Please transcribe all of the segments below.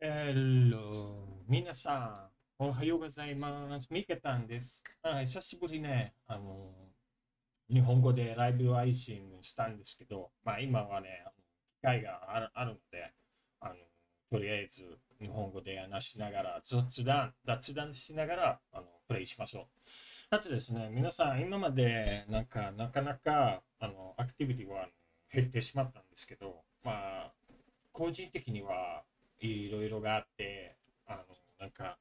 えー、皆さん、おはようございます。ミケタンです。あ久しぶりね、あの、日本語でライブ配信したんですけど、まあ今はね、機会があるあるので、あの、とりあえず日本語で話しながら、雑談、雑談しながら、あの、プレイしましょう。あとですね、皆さん、今までなんか、なかなか、あの、アクティビティは減ってしまったんですけど、まあ、個人的にはいろいろがあって、あの、なんか、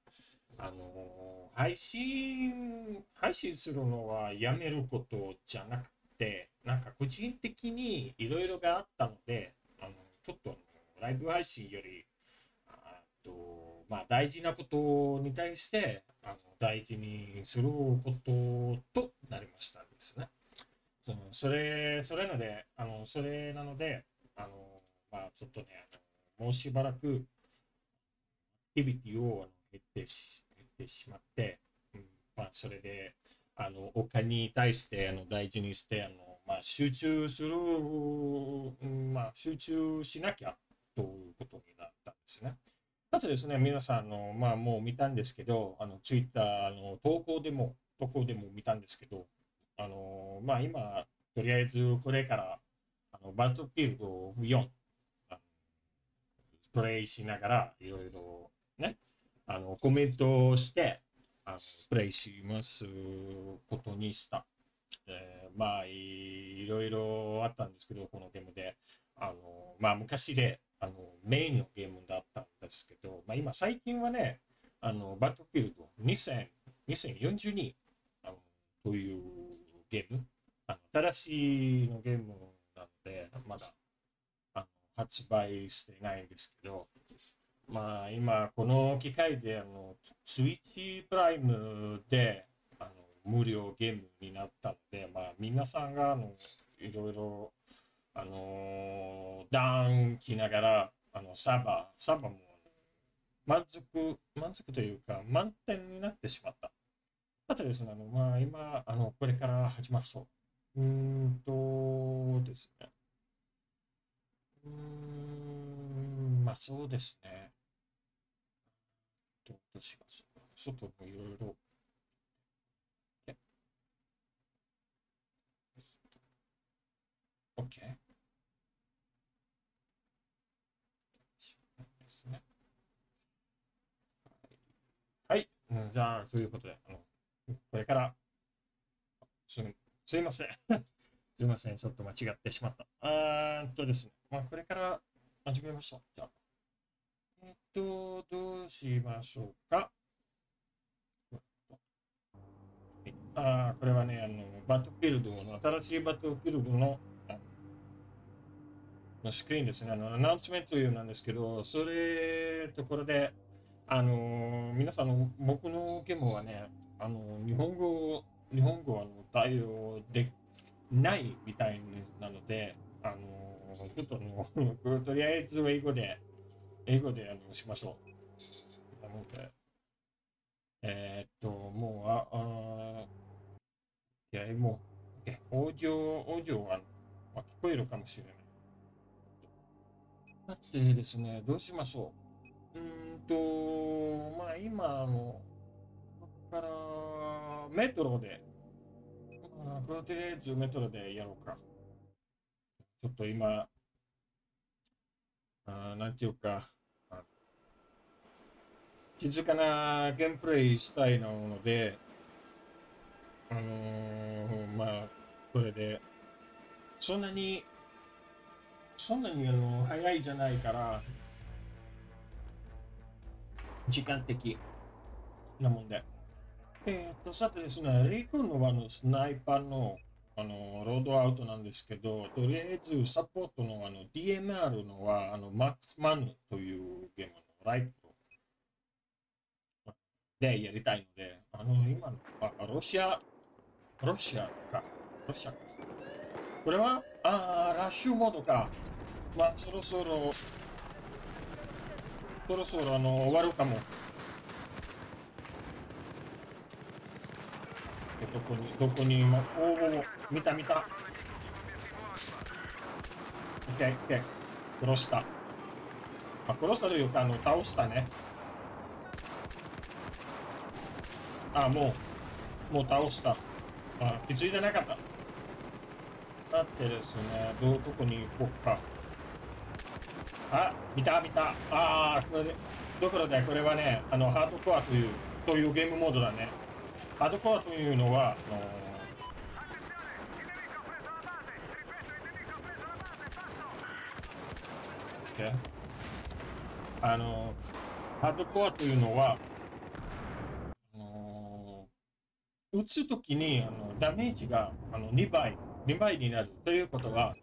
あの、配信、配信するのはやめることじゃなくて、なんか個人的にいろいろがあったので、あの、ちょっとライブ配信より、あと、まあ大事なことに対して、あの、大事にすることとなりましたですね。そのそれ、それので、あの、それなので、あの、まあちょっとね、もうしばらくアクティビティを減ってし減ってしまって、うんまあ、それであのお金に対してあの大事にしてあの、まあ、集中する、うんまあ、集中しなきゃということになったんですね。あとですね、皆さんあの、まあ、もう見たんですけど、あのツイッターの投稿でも、投稿でも見たんですけど、あのまあ、今、とりあえずこれからあのバトルフィールド4プレイしながら、いろいろね、あの、コメントをして、あのプレイしますことにした。えー、まあい、ろいろあったんですけど、このゲームで。あの、まあ、昔で、あの、メインのゲームだったんですけど、まあ、今、最近はね、あの、バットフィールド2000 2042あのというゲーム、あの新しいのゲームなので、まだ発売してないんですけど、まあ今この機会であのツイッチプライムであの無料ゲームになったので、まあ皆さんがあのいろいろあのダウン着ながらあのサーバー、サーバーも満足、満足というか満点になってしまった。あとですね、あのまあ今、あのこれから始まりそう。うーんとですね。うん、まあそうですね。どうしましょう。ちょっといろいろ。OK。ですね。はい。じゃあ、ということで、あのこれから、すすいません。すいません。ちょっと間違ってしまった。あーっとですね。まあ、これから始めましょう。じゃあ。えっと、どうしましょうか。あこれはね、あの、バットフィールドの、新しいバットフィールドののスクリーンですね。あの、アナウンスメントというなんですけど、それところで、あの、皆さんの、僕のゲームはね、あの、日本語、日本語は対応できないみたいなので、あの、ちょっともう、とりあえず英語で、英語であのしましょう。えー、っと、もう、あ、あ、いや、もう、OK、オーディオ、オーディオは、まあ、聞こえるかもしれない。だってですね、どうしましょう。うんと、まあ今、あの、ここから、メトロで、まあ、とりあえずメトロでやろうか。ちょっと今、あなんていうか、静かなゲームプレイしたいので、あのー、まあ、これで、そんなに、そんなにあの早いじゃないから、時間的なもんで。えっ、ー、と、さてですね、レイ君のあのスナイパーのあの、ロードアウトなんですけど、とりあえずサポートのあの DMR のは、あの、マックスマンというゲームのライフルでやりたいので、あの、今の、あ、ロシア、ロシアか、ロシアか。これは、あラッシュモードか。まあ、そろそろ、そろそろあの、終わるかも。どこに、どこに今、おお、見た見た。オッケー、オッケー。殺した。あ、殺したというか、あの、倒したね。あ、もう、もう倒した。あ、気づいてなかった。だってですね、どう、どこに行こうか。あ、見た見た。ああ、これ、どころで、これはね、あの、ハードコアという、というゲームモードだね。ハードコアというのは、あの、あの、ハードコアというのは、あのー、撃つときにあのダメージがあの2倍、2倍になるということは、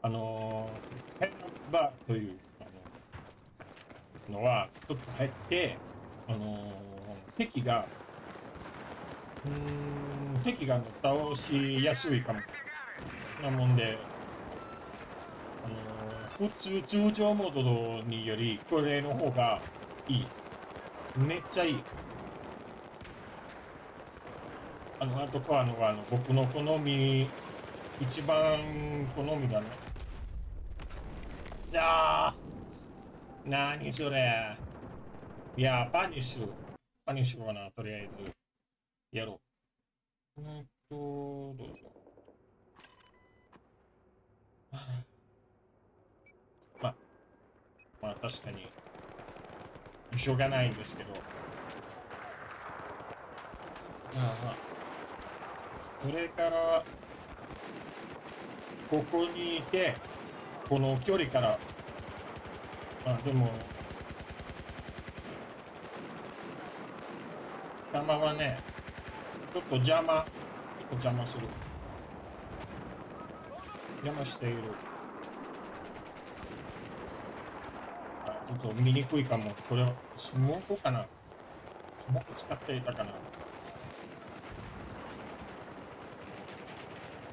あのー、ヘッドバーというあののはちょっと減って、あの、敵が、うん、敵が倒しやすいかも。なもんで、あのー、普通、通常モードにより、これの方がいい。めっちゃいい。あの、あとか、あの、あの僕の好み、一番好みだね。いやー、なにそれ。いやパニッシュ。パニッシュはな、とりあえず、やろう。えっと、どうぞ。まあ、まあ確かに、しょうがないんですけど。ああ、それから、ここにいて、この距離から、まあ、でも、弾はね、ちょっと邪魔、ちょっと邪魔する。邪魔している。あ、ちょっと見にくいかも。これは、スモークかな？スモーク使っていたかな？こ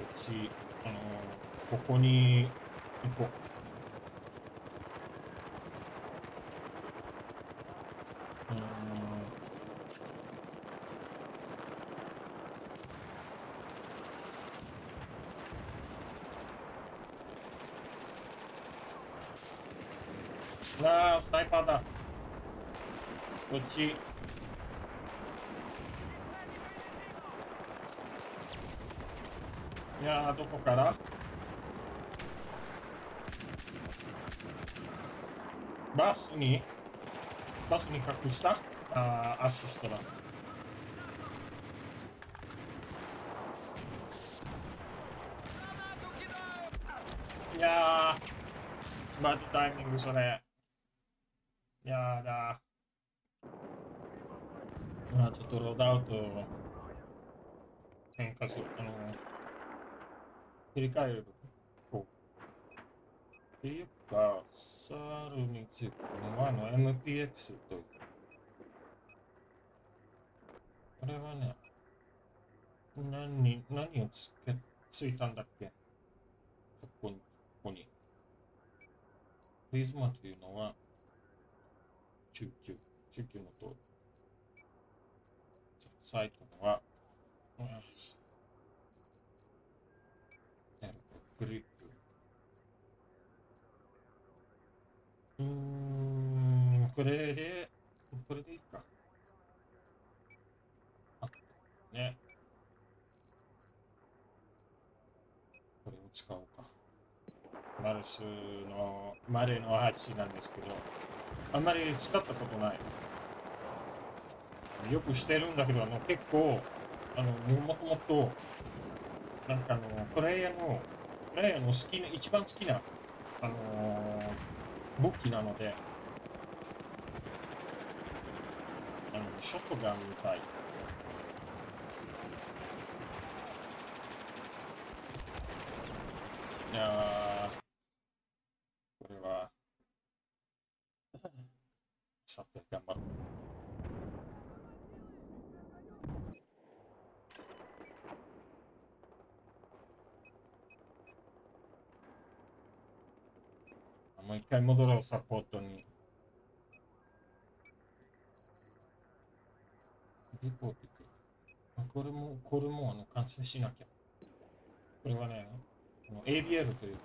っち、あのー、ここに行こう。一。いやどこから？バスに？バスに隠した？あアシストだ。いやバッドタイミングそれ。やだまあちょっとロードアウト変化する、あの、切り替えると。っていうか、サールについてのはの MPX という。これはね、何に、何をつけ、ついたんだっけ？ここに、ここに。プリズマというのは、中級、中級のと、最後は、うん、グリップ。うーん、これで、これでいいか。あ、ね。これを使おうか。マルスの、マレの橋なんですけど、あんまり使ったことない。よくしてるんだけど、あの、結構、あの、もともと、なんかあの、プレイヤーの、プレイヤーの好きな、一番好きな、あのー、武器なので、あの、ショットガンみたい。いや一回戻ろう、サポートに。リポートこれも、これも、あの、完成しなきゃ。これはね、この ABL という。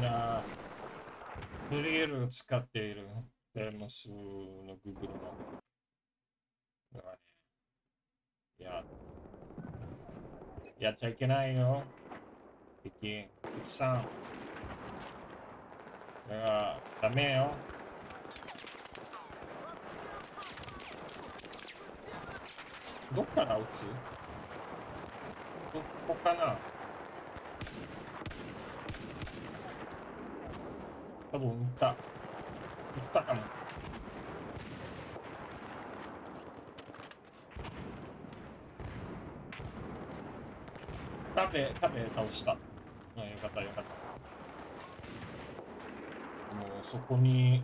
いやー、ABL を使っている、デモスの Google の。やっちゃいけないよ。ピキ、ピキさん。だから、ダメよ。どっから撃つ？どこかな？多分撃った。撃ったかも。食べ、食べ倒した。うん、よかったよかった。もうそこに、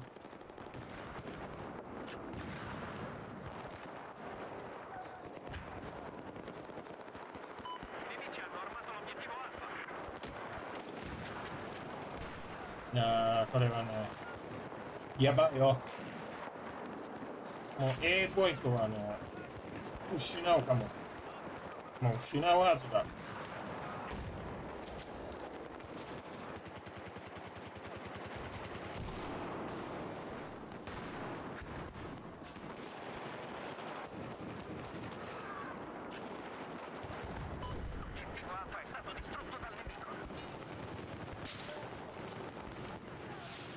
いやー、これはね、やばいよ。もう A ポイントはあの、失うかも。もう失うはずだ。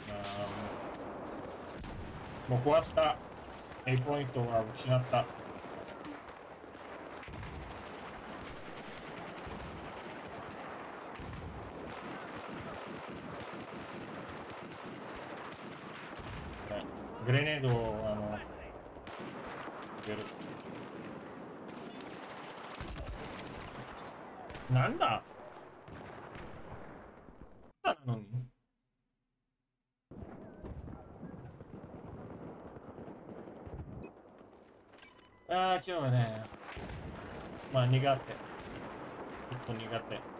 あーもう壊した A ポイントは失ったはいグレネードをあの入れるなんだなのにああ、今日はね、まあ苦手。一個苦手。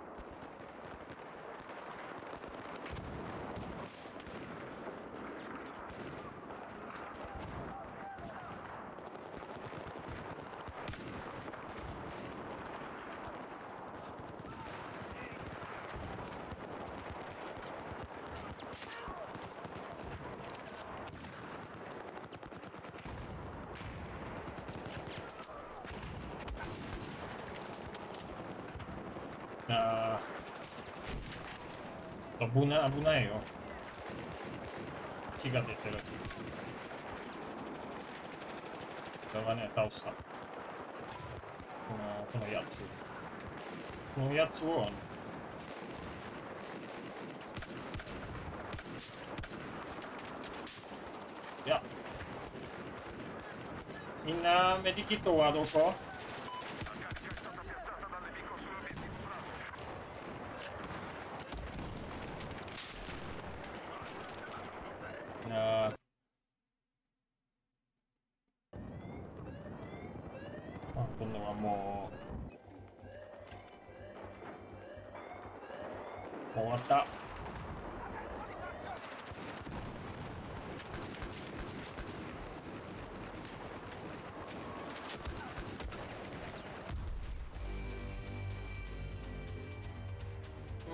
ああ。危ない、危ないよ。血が出てる。これはね、倒した。この、このやつ。このやつを、いや。みんな、メディキットはどこ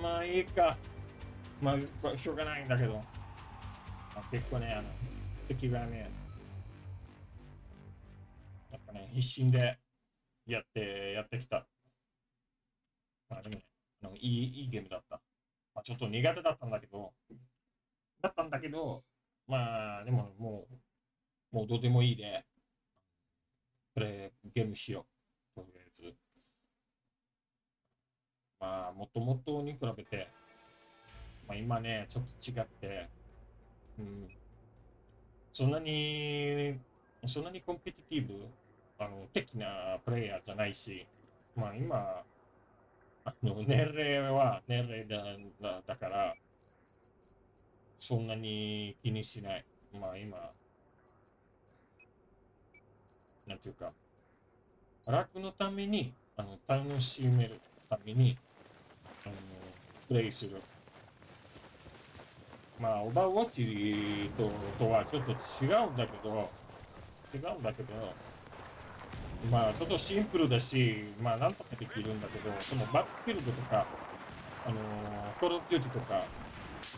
まあいいかまあしょうがないんだけどまあ結構ね、あの、敵がね、やっぱね、必死でやって、やってきた。まあでもね、あのいいいいゲームだった。まあ、ちょっと苦手だったんだけど、だったんだけど、まあでももう、もうどうでもいいで、これゲームしよう。とりあえず。まあ、もともとに比べて、まあ今ね、ちょっと違って、うん、そんなに、そんなにコンペティティブ、あの、的なプレイヤーじゃないし、まあ今、あの、年齢は年齢だだだから、そんなに気にしない。まあ今、なんていうか、楽のために、あの、楽しめるために、あの、プレイする。まあ、オーバーウォッチととはちょっと違うんだけど、違うんだけど、まあ、ちょっとシンプルだし、まあ、なんとかできるんだけど、そのバトルフィールドとか、あのー、コールオブデューティとか、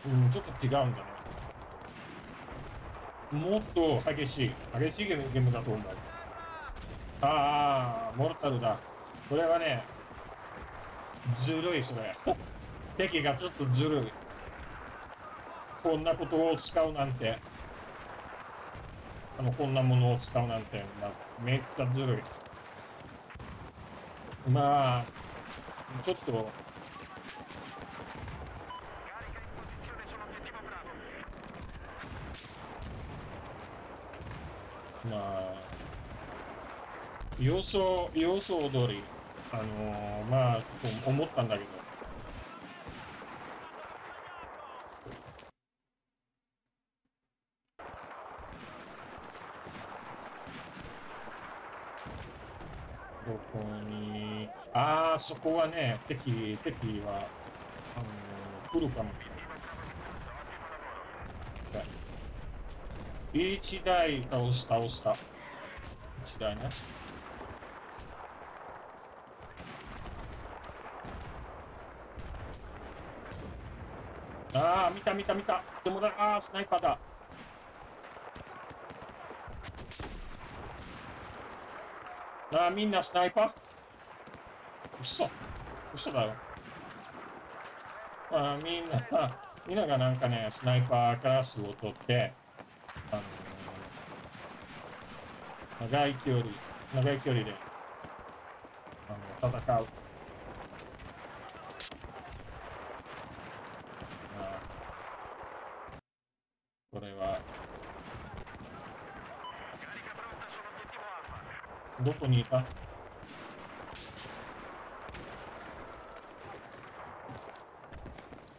うん、ちょっと違うんだね。もっと激しい、激しいゲームだと思う。ああ、モルタルだ。これはね、ずるい、それ。敵がちょっとずるい。こんなことを使うなんて。あの、こんなものを使うなんて、まあ、めっちゃずるい。まあ、ちょっと、まあ、予想、予想通り、あのーまあ、と思ったんだけど、どこに、ああ、そこはね、敵、敵は、あのー来るかも。一台倒した、倒した。一台ね。ああ、見た見た見た。でもだ、ああ、スナイパーだ。ああ、みんなスナイパー？嘘。嘘だよ。ああ、みんな、みんながなんかね、スナイパークラスを取って、あのー長い距離、長い距離で、あの、戦う。まあこれは、どこにいた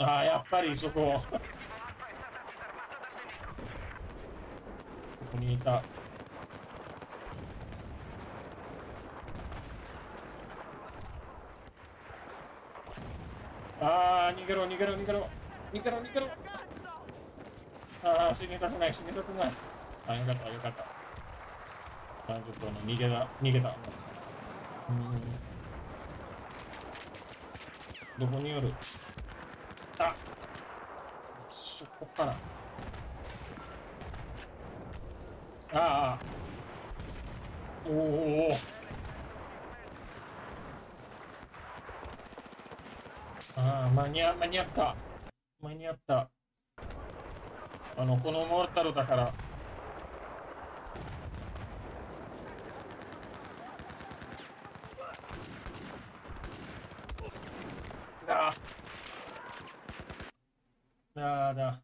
ああ、やっぱりそこ。ここにいた。ああ、逃げろ、逃げろ、逃げろ。逃げろ、逃げろ。ああ、死にたくない、死にたくない。あ、よかった、よかった。あちょっとあの逃げた、逃げた。うん。どこによるあそこから。ああ。おお。ああ、間に合、間に合った。間に合った。あの、このモルタルだから。ああ。ああだ。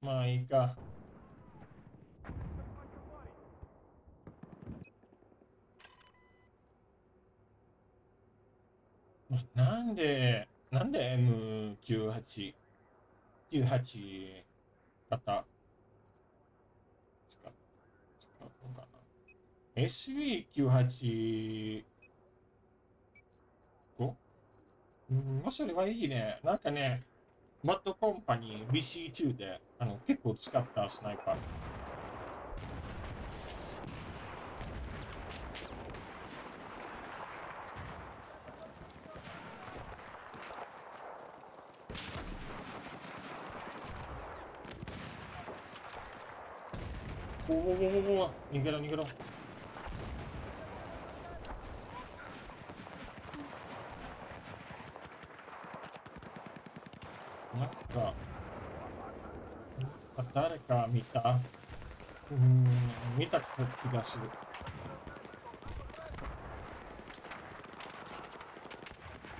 まあいいか。なんで、なんで M98、98型使う使うかな ?SV98 5? うん、まあそれはいいね。なんかね、マッドコンパニー BC2 であの結構使ったスナイパー。おおおおおお逃げろ逃げろ。なんか、なんか誰か見た？うーん、見た気がする。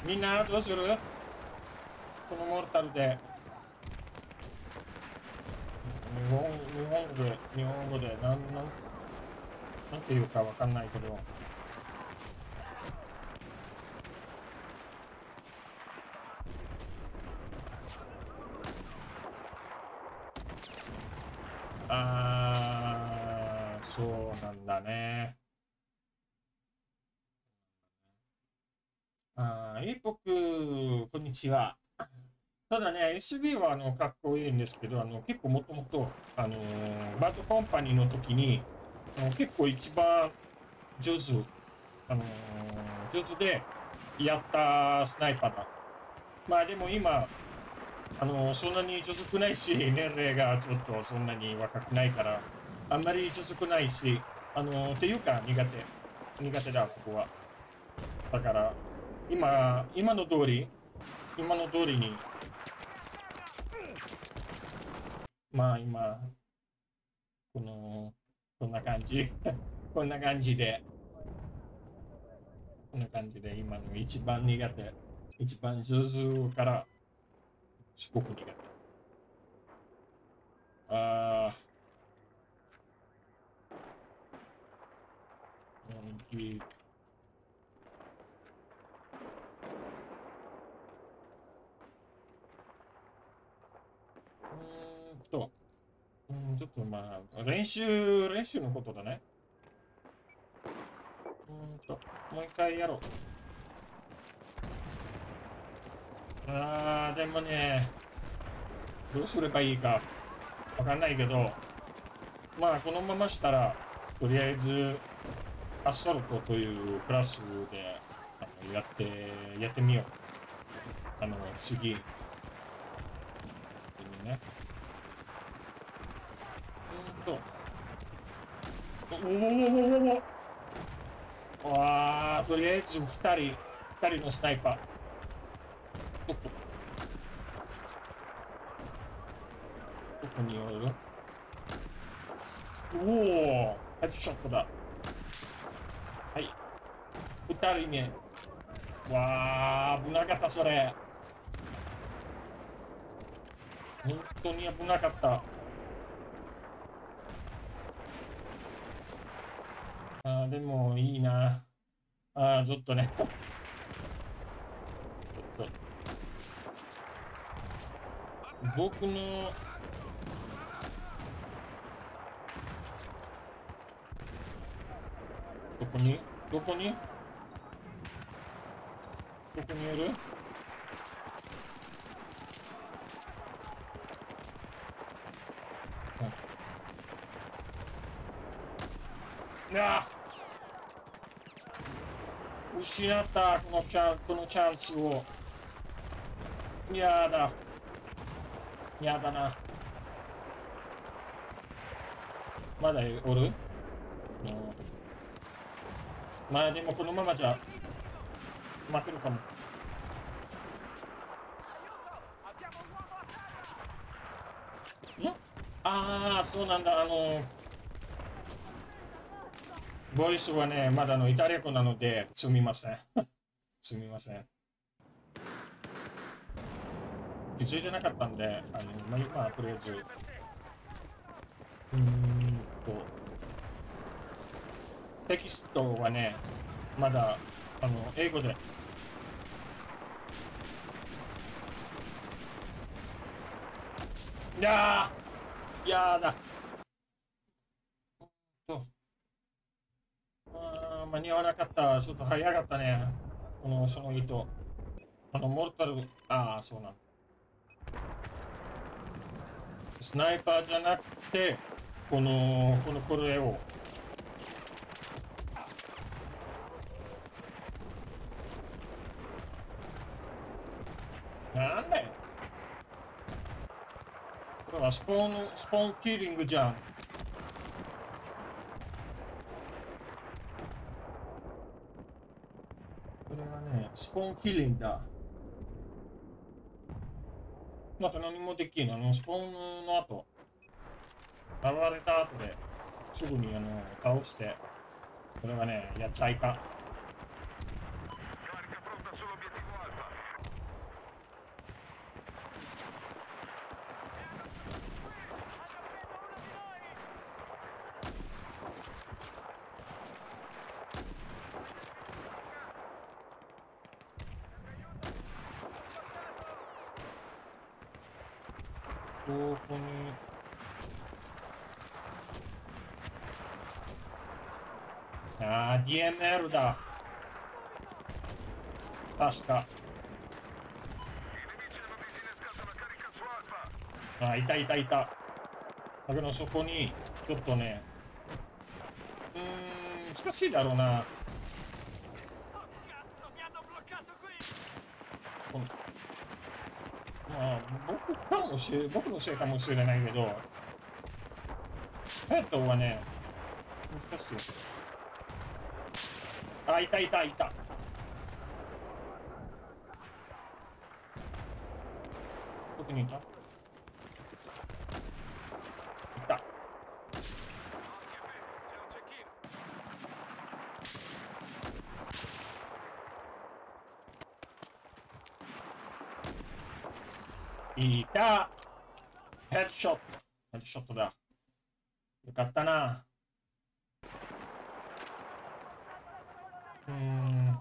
みんなどうするこのモルタルで。日本日本語で、日本語で、なん、なん、なんていうかわかんないけど。あー、そうなんだね。あー、エイポク、こんにちは。ただね、SB はあのかっこいいんですけど、あの結構もともと、あのーバッドコンパニーの時に、の結構一番上手、あのー上手でやったスナイパーだ。まあでも今、あのそんなに続くないし 年齢がちょっとそんなに若くないからあんまり続くないしあのっていうか苦手苦手だここはだから今今の通り今の通りにまあ今このこんな感じ。こんな感じで。こんな感じで今の一番苦手。一番上手からすごく苦手。ああうんと、うん、ちょっとまあ、練習、練習のことだね。うんと、もう一回やろう。あー、でもね、どうすればいいかわかんないけど、まあ、このまましたら、とりあえず、アスファルトというクラスであのやって、やってみよう。あの、次。ね。うーんと。おおおおおおわあ、とりあえず二人、二人のスナイパー。どこどこにおるおおヘッドショットだ。はい。二人目。わあ、危なかった、それ。本当に危なかった。あーでもいいな。ああ、ちょっとね。ちょっと。僕の。どこに？どこに？どこにいる？いや失ったこのチャンこのチャンスを。やだ。やだな。まだおる？まあでもこのままじゃ負けるかも。んああそうなんだ。あのボイスはね、まだのイタリア語なので、すみません。すみません。気づいてなかったんで、あの、まあ、今、とりあえず、うーんと、テキストはね、まだ、あの、英語で、いやー、やだ。間に合わなかった。ちょっと早かったね。この、その糸。あの、モルタル、ああ、そうなんスナイパーじゃなくて、この、このこれを。なんだよ。これはスポーン、スポーンキーリングじゃん。スポーンキリンだ。また何もできん。あの、スポーンの後、現れた後ですぐにあの倒して、これはね、やっちゃいか。どこにあー DMR だ。確か。あいたいたいた。だけどそこにちょっとね。うーん難しいだろうな。このまあ、僕かもしれ、僕のせいかもしれないけど、ペットはね、難しい。いたいたいた。どこにいた？いた。いたヘッドショットヘッドショットだ。よかったな。うーん。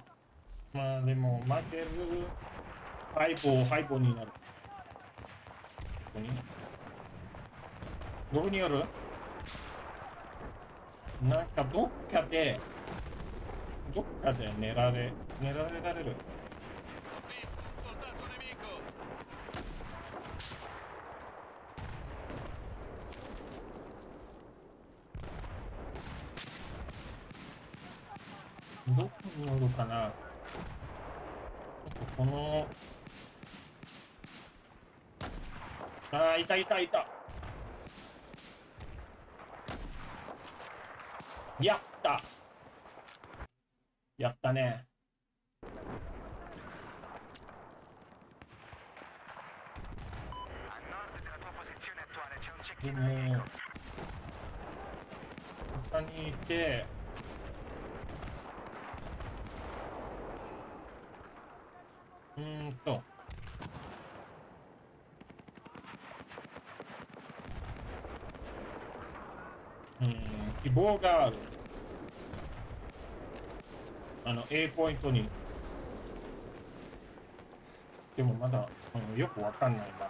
まあでも、負ける。ハイボー、ハイボーになる。ここにどこにある？なんかどっかで、どっかで狙られ、狙られられる。Ho visto un soldato nemico! どこにおるかなこの、ああ、いたいたいた。やったやったね。A nord della tua posizione attuale c'è un で check-in も、他にいて、うーんと、うーん、あの、A ポイントに。でもまだ、よくわかんないな。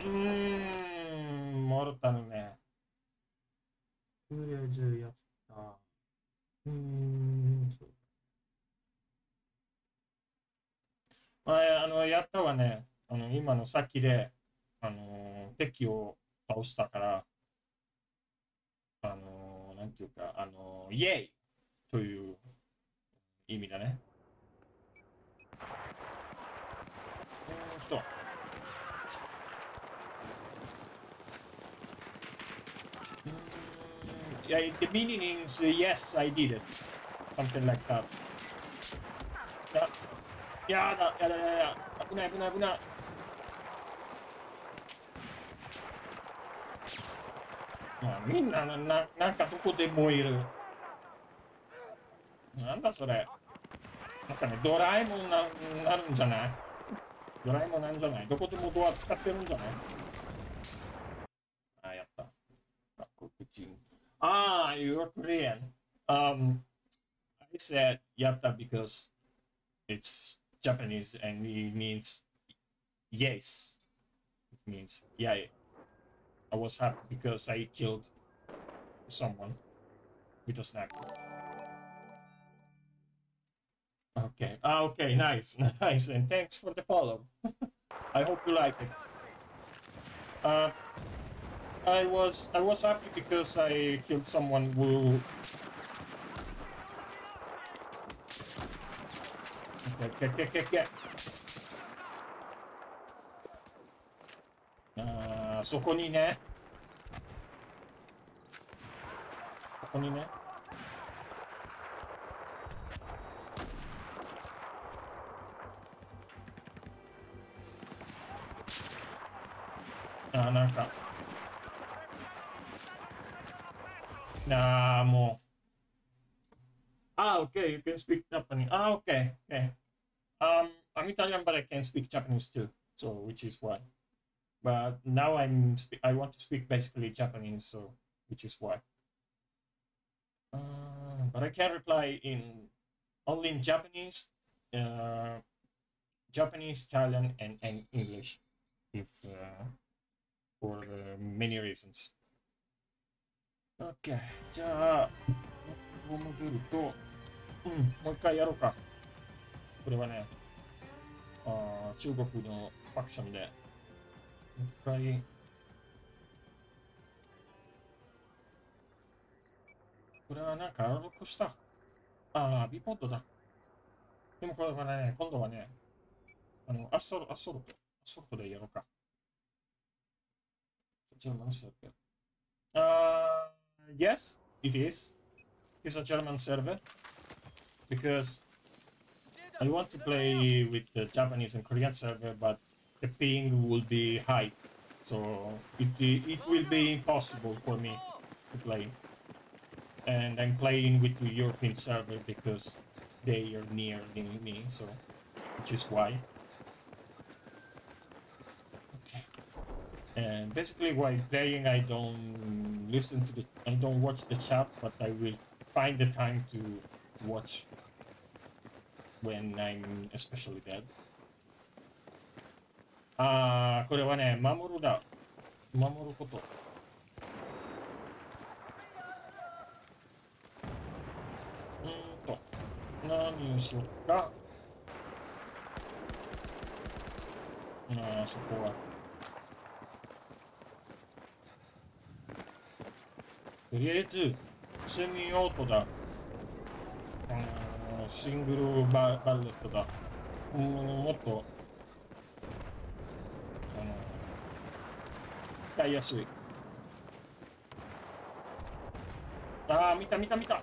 うーん、モルタルね。とりあえずやった。うーん。まあ、あの、やったはね、あの、今のさっきで、あの、敵を倒したの、イエイという意味だね。うーんと。Mm, Yeah, the meaning is uh, yes, I did it. Something like that. や、やだ、やだ、やだ、やだ、危ない、危ない、危ない。まあ、みんなな、ななんかどこでもいる？なんだそれ。なんかね、ドラえもんななるんじゃないドラえもんなんじゃないどこでもドア使ってるんじゃないあ、やった。韓国人。Ah, you're Korean. Um, I said yatta because it's Japanese and it means yes. It means yeah. I was happy because I killed someone with a sniper. Okay. Ah, okay. Nice, nice, and thanks for the follow. I hope you like it. Uh, I was I was happy because I killed someone who. Okay, okay, okay, okay. あーそこにね。ここにね。 no, no crap. Nah, more. Ah, okay, you can speak Japanese. Ah, okay, okay. Um, I'm Italian, but I can speak Japanese too, so which is why. But now I'm I want to speak basically Japanese, so which is why. Uh, but I can reply in only in Japanese, uh, Japanese, Italian, and, and English if. Uh, for uh, many reasons. OK。じゃあ、ここ戻ると、うん、もう一回やろうか。これはね、あ中国のファクションで、もう一回、これはなんかアロックした。ああ、ビポッドだ。でもこれはね、今度はね、あの、アソル、アソルト、アソルトでやろうか。German server. Uh, yes, it is. It's a German server. Because I want to play with the Japanese and Korean server, but the ping will be high. So it, it will be impossible for me to play. And I'm playing with the European server because they are near me, so which is why. And basically, while playing, I don't listen to the, I don't watch the chat, but I will find the time to watch when I'm especially dead. ああ、これはね、守るだ。守ること。うーんと、何をしよっか。ああ、そこは。 とりあえず、セミオートだ。あのシングルババレットだ。うん、もっと、あの、使いやすい。ああ、見た見た見た。あ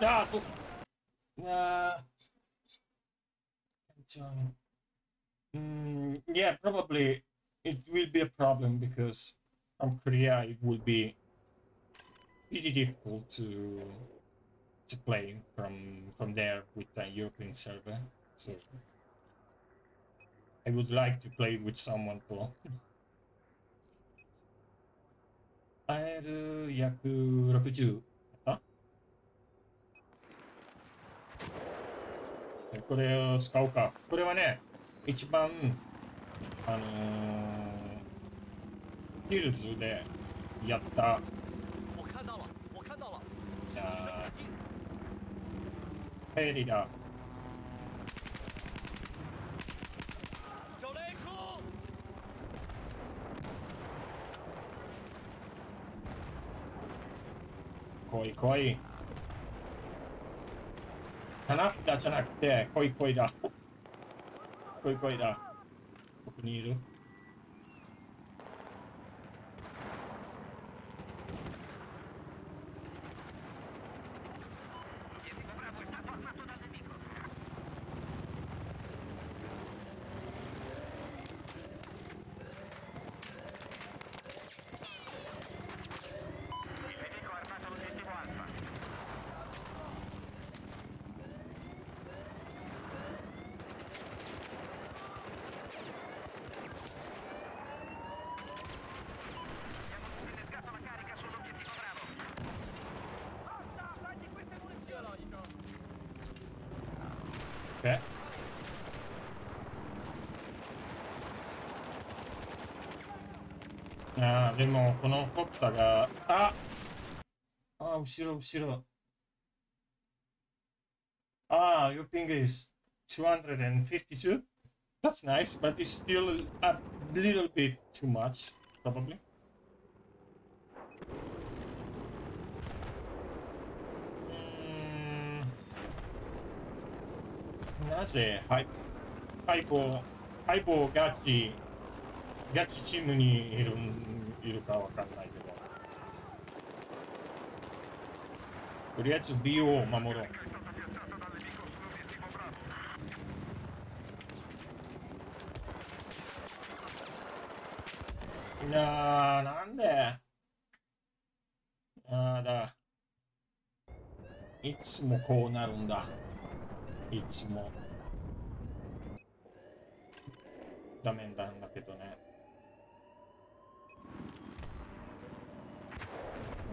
あ、と、ああ、じゃあ、Mm, yeah, probably it will be a problem because from Korea it will be pretty difficult to to play from from there with the European server. So I would like to play with someone to 会える約60あこれを使おうか。これはね、一番、あのー、 ヒルズでやった、我看到了，我看到了，じゃあ直升飞机，ヘリだ。小雷出，来い来い。花札じゃなくて、来い来いだ。来い来いだ。ここにいる。このコッタが、ああ、後ろ、後ろ。ああ、your ping is 252? That's nice, but it's still a little bit too much, probably. うーんなぜハイハイボー、ハイボーガチ、ガチチームにいる いるかわかんないけど。とりあえず BO を守ろう。いやー、なんで？あーだ。いつもこうなるんだ。いつも。ダメなんだけどね。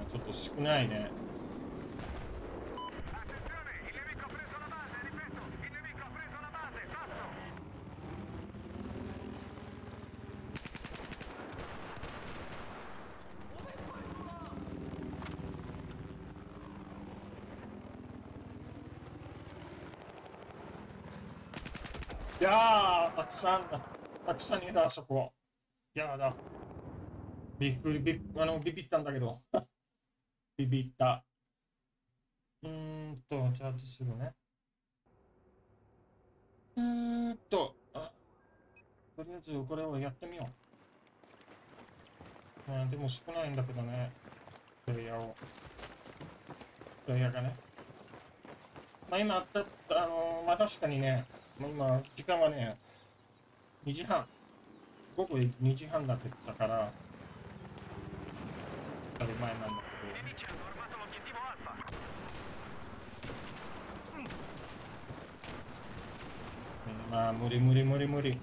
ちょっと少ないね。Attenzione, il nemico ha preso la base, ripeto, il nemico ha preso la base, passo! いやー、たくさん。たくさんいた、あそこ。やだ。びっくり、びっあの、ビビったんだけど。ビビった。うーんと、チャージするね。うーんと、あとりあえずこれをやってみよう。まあでも少ないんだけどね、プレイヤーを。プレイヤーがね。まあ今あった、あのまあ確かにね、まあ今、時間はね、2時半。午後2時半だって言ったから、当たり前なんだけど。I nemici hanno armato l'obiettivo Alfa. うんまあ無理無理無理無理。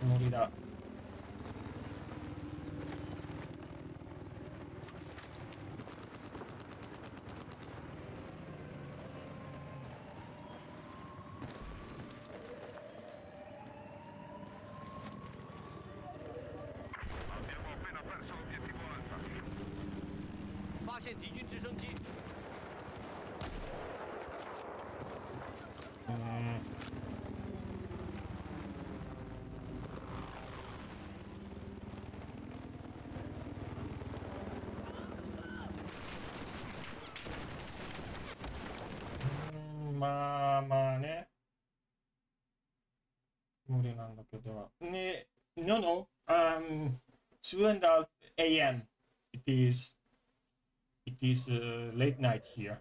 無理だ。No, No, no. Um, two and a half a.m. It is. It is uh, late night here.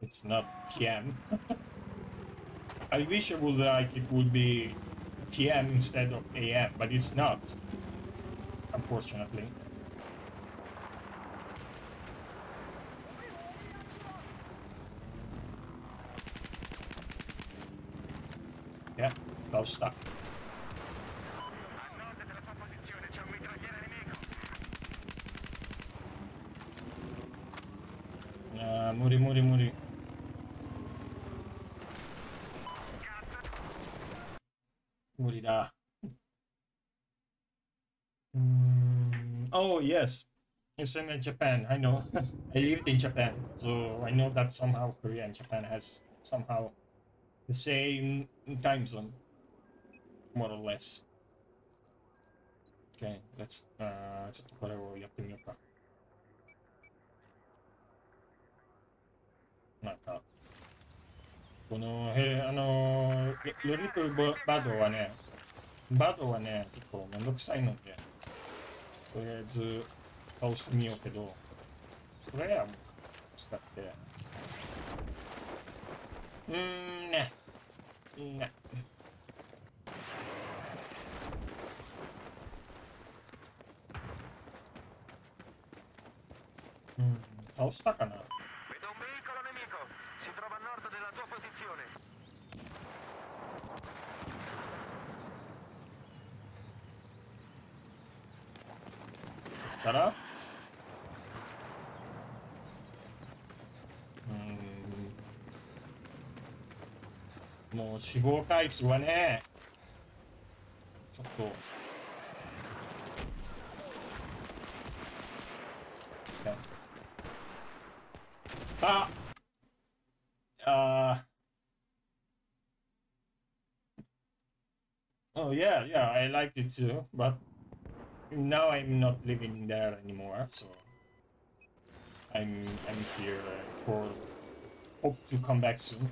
It's not p.m. I wish I would like it would be p.m. instead of a.m. But it's not, unfortunately. it's in Japan. I know. I lived in Japan, so I know that somehow Korea and Japan has somehow the same time zone, more or less. Okay, let's. Uh, ちょっとこれをやってみようか。なんか、この、へあのロ、ロリプルババドはね、バドはね、結構めんどくさいので、とりあえず 倒してみようけど、それは使って、うーんね、ね。うん、倒したかな。Vedo う死亡回数はねちょっとああ Oh yeah, yeah, I liked it too, but now I'm not living there anymore, so I'm I'm here uh, for hope to come back soon.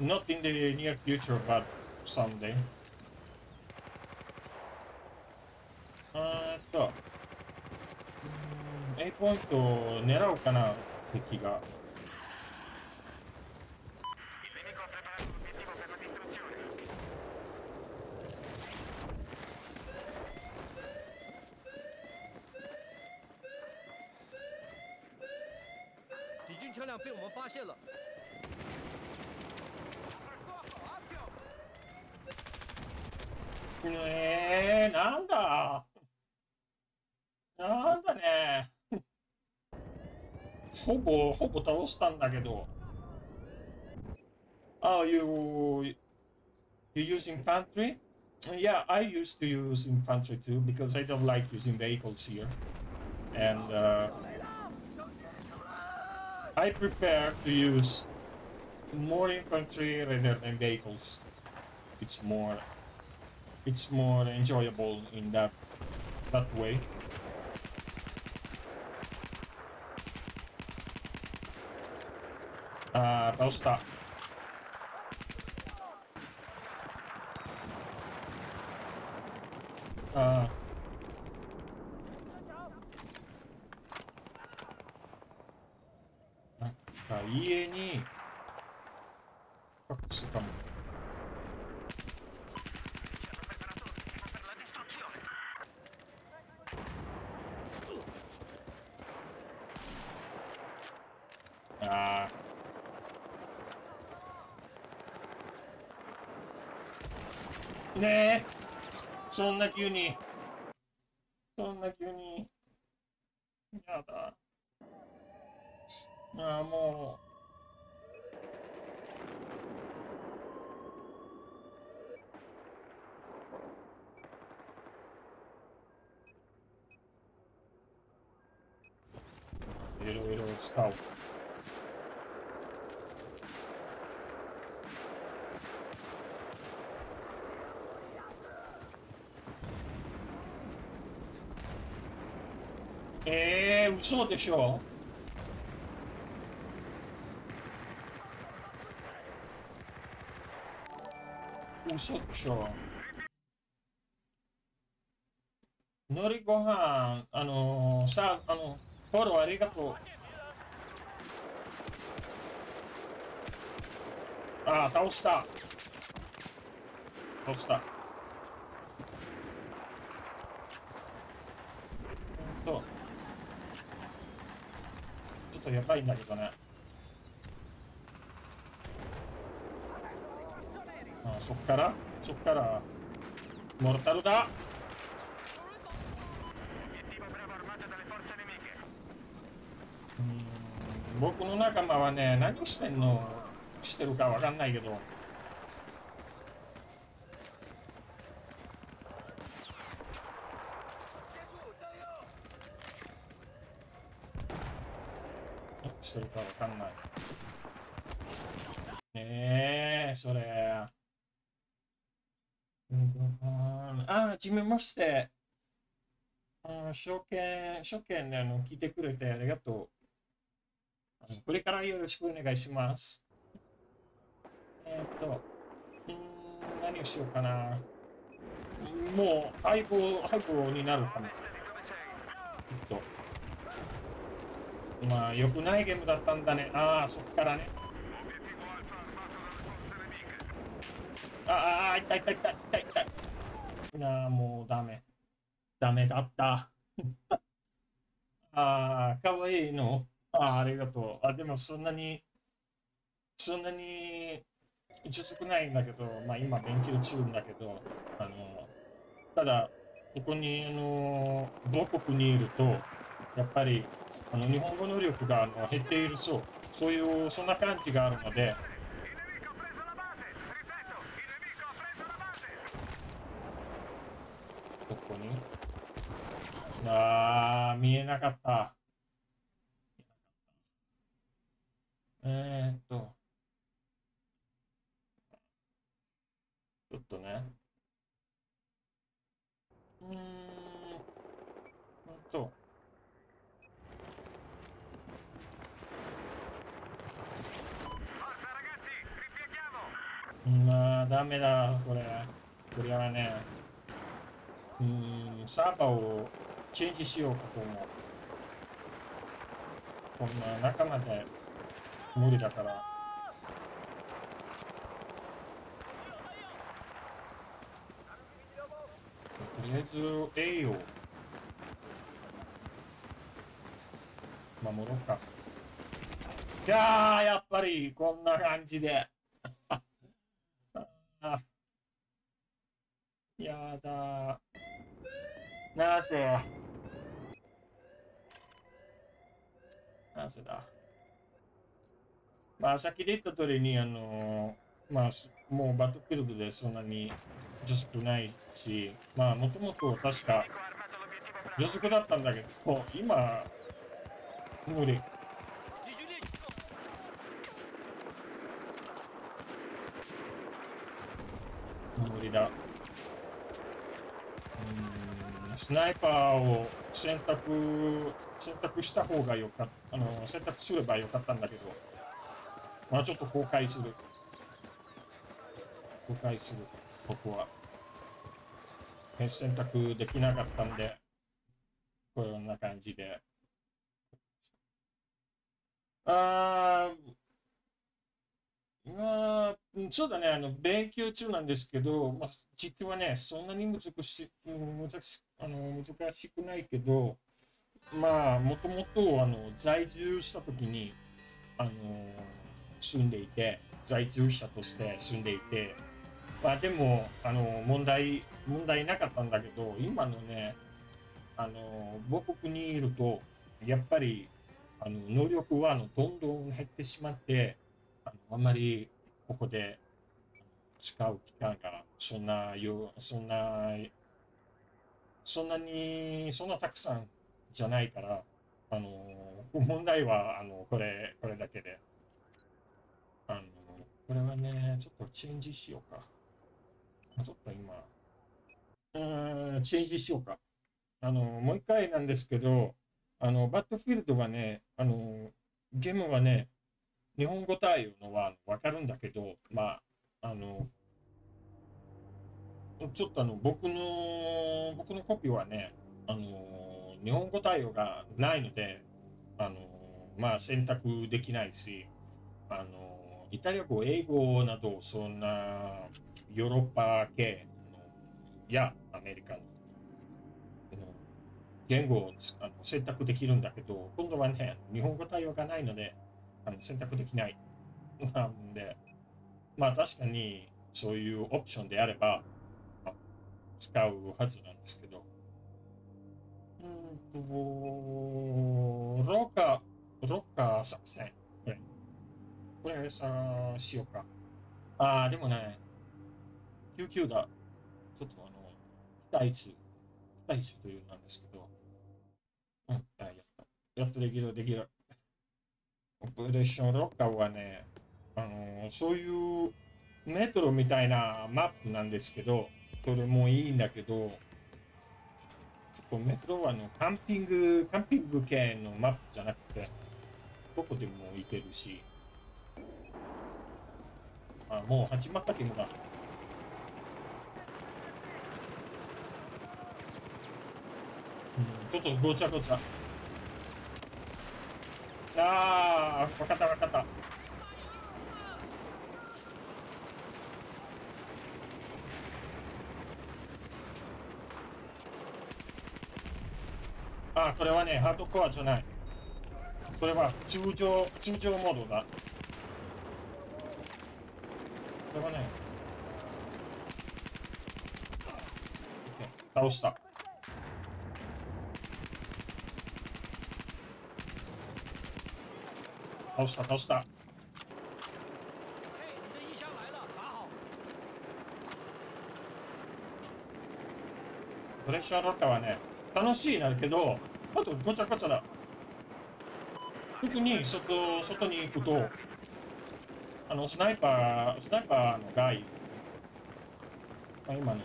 Not in the near future, but someday. あーっと、うーん A ポイントを狙おうかな、敵が。 ぼ、ほぼ倒したんだけど。Oh, you, you use infantry? Yeah, I used to use infantry too because I don't like using vehicles here. And uh, I prefer to use more infantry rather than vehicles. It's more it's more enjoyable in that that way. あー、倒した。あー。なんか家に隠すかも。per la distruzione. あーねえそんな急に。そんな急に。やだ。ああもう。いろいろ使おう。えー、嘘でしょう嘘でしょのりごはん、あのー、さあ、あの、フォローありがとう。ああ、倒した。倒した。ほんと。ちょっとやばいんだけどね。あそっから？そっから、モルタルだうん僕の仲間はね、何してんの？してるかわかんないけど。何してるかわかんない。ねえ、それ。うんあ、はじめまして。あ初見、初見であの聞いてくれてありがとう。これからよろしくお願いします。えーっと、うん、何をしようかな。もう、配合、配合になるかな。Ovest di dove sei. きっと。まあ、良くないゲームだったんだね。ああ、そっからね。Obiettivo alfa armato dalle forze nemiche. ああ、痛い痛い痛い痛い痛い。なあ、もうダメ。ダメだった。ああ、かわいいの？ああ、ありがとう。あ、でもそんなに、そんなに、一少ないんだけど、まあ今勉強中だけど、あの、ただ、ここに、あの、母国にいると、やっぱり、あの日本語能力があの減っているそう。そういうそんな感じがあるので。ここに？あー見えなかった。えー、っと。ちょっとね。うん。ほんと。Forza ragazzi, ripieghiamo. まあ、ダメだ、これ。これはね。うーん、サーバーをチェンジしようかと思う。こんな中まで無理だから。とりあえず A を守ろうか。いやー、やっぱりこんな感じで。あやだなぜなぜだまあ、さっき言った通りに、あのー、まあ、もうバトルフィールドでそんなに女子くないし、まあ、もともと確か、女子だったんだけど、今、無理。無理だ。スナイパーを選択選択した方がよかった。あの選択すればよかったんだけど。まあちょっと後悔する。後悔する、ここは。選択できなかったんで、こんな感じで。あー、まあ、うんそうだね、あの、勉強中なんですけど、まあ、実はね、そんなに難し難しあの難しくないけど、まあ、もともと、あの、在住したときに、あの、住んでいて、在住者として住んでいて、まあでも、あの、問題、問題なかったんだけど、今のね、あの、母国にいると、やっぱり、あの、能力は、あの、どんどん減ってしまって、あ、んまり、ここで、使う期間が、そんな、そんな、そんなに、そんなたくさんじゃないから、あの、問題は、あの、これ、これだけで。あの、これはね、ちょっとチェンジしようか。ちょっと今、うん、チェンジしようか。あの、もう一回なんですけど、あの、バットフィールドはね、あの、ゲームはね、日本語対応のはわかるんだけど、まあ、あの、ちょっとあの、僕の、僕のコピーはね、あの、日本語対応がないので、あの、まあ、選択できないし、あの、イタリア語、英語など、そんな、ヨーロッパ系のやアメリカのの言語をあの選択できるんだけど、今度はね、日本語対応がないので、あの選択できない。なんで、まあ確かにそういうオプションであれば、あ使うはずなんですけど。うんと、ロッカー、ロッカー作戦。これ。これさ、しようか。ああ、でもね、救急だ。ちょっとあの、期待値、期待値というなんですけど、うん、やった。やっとできる、できる。オペレーションロッカーはね、あの、そういうメトロみたいなマップなんですけど、それもいいんだけど、ちょっとメトロはあの、キャンピング、キャンピング系のマップじゃなくて、どこでも行けるし、あ、もう始まったゲームだ。うん、ちょっとごちゃごちゃ。ああ、わかったわかった。あ、これはね、ハードコアじゃない。これは通常、通常モードだ。これはね、倒した。倒した、倒した。プレッシャーロッカーはね、楽しいんだけど、あとごちゃごちゃだ。特に外、外に行くと、あの、スナイパー、スナイパーのガイ、あ今ね、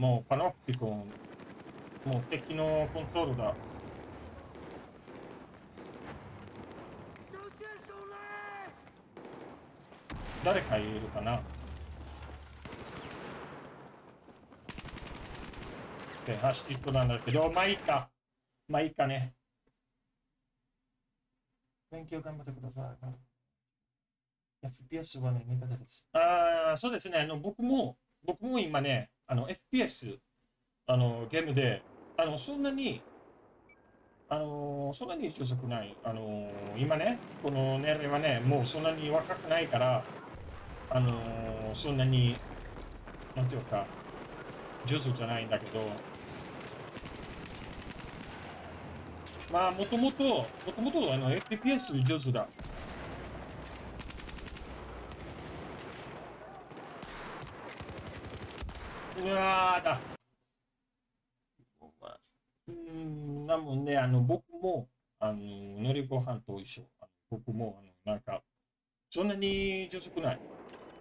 もうパノプティコン、もう敵のコントロールだ。誰かいるかな？で、走ってなんだけど、まあいいか。まあいいかね。勉強頑張ってください。FPS はね、味方です。ああ、そうですね。あの、僕も、僕も今ね、あの、FPS、あの、ゲームで、あの、そんなに、あの、そんなに上手くない。あの、今ね、この年齢はね、もうそんなに若くないから、あの、そんなに、なんていうか、上手じゃないんだけど、まあ、もともと、もともと、あの、FPS 上手だ。うわーだ。うん、なもんね、あの、僕も、あの、のりご飯と一緒。僕も、あの、なんか、そんなに上手くない。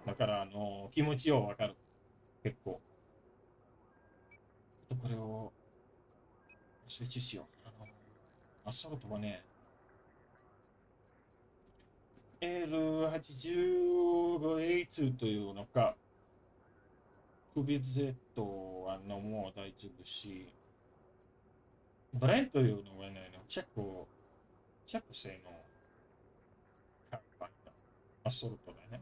だから、あの、気持ちよわかる。結構。ちょっこれをスイッチしよう。あのアサルトはね、L85A2 というのか、首 Z はのも大丈夫し、ブレンというのはね、チェック、チェック性のカンパーだ。アサルトだよね。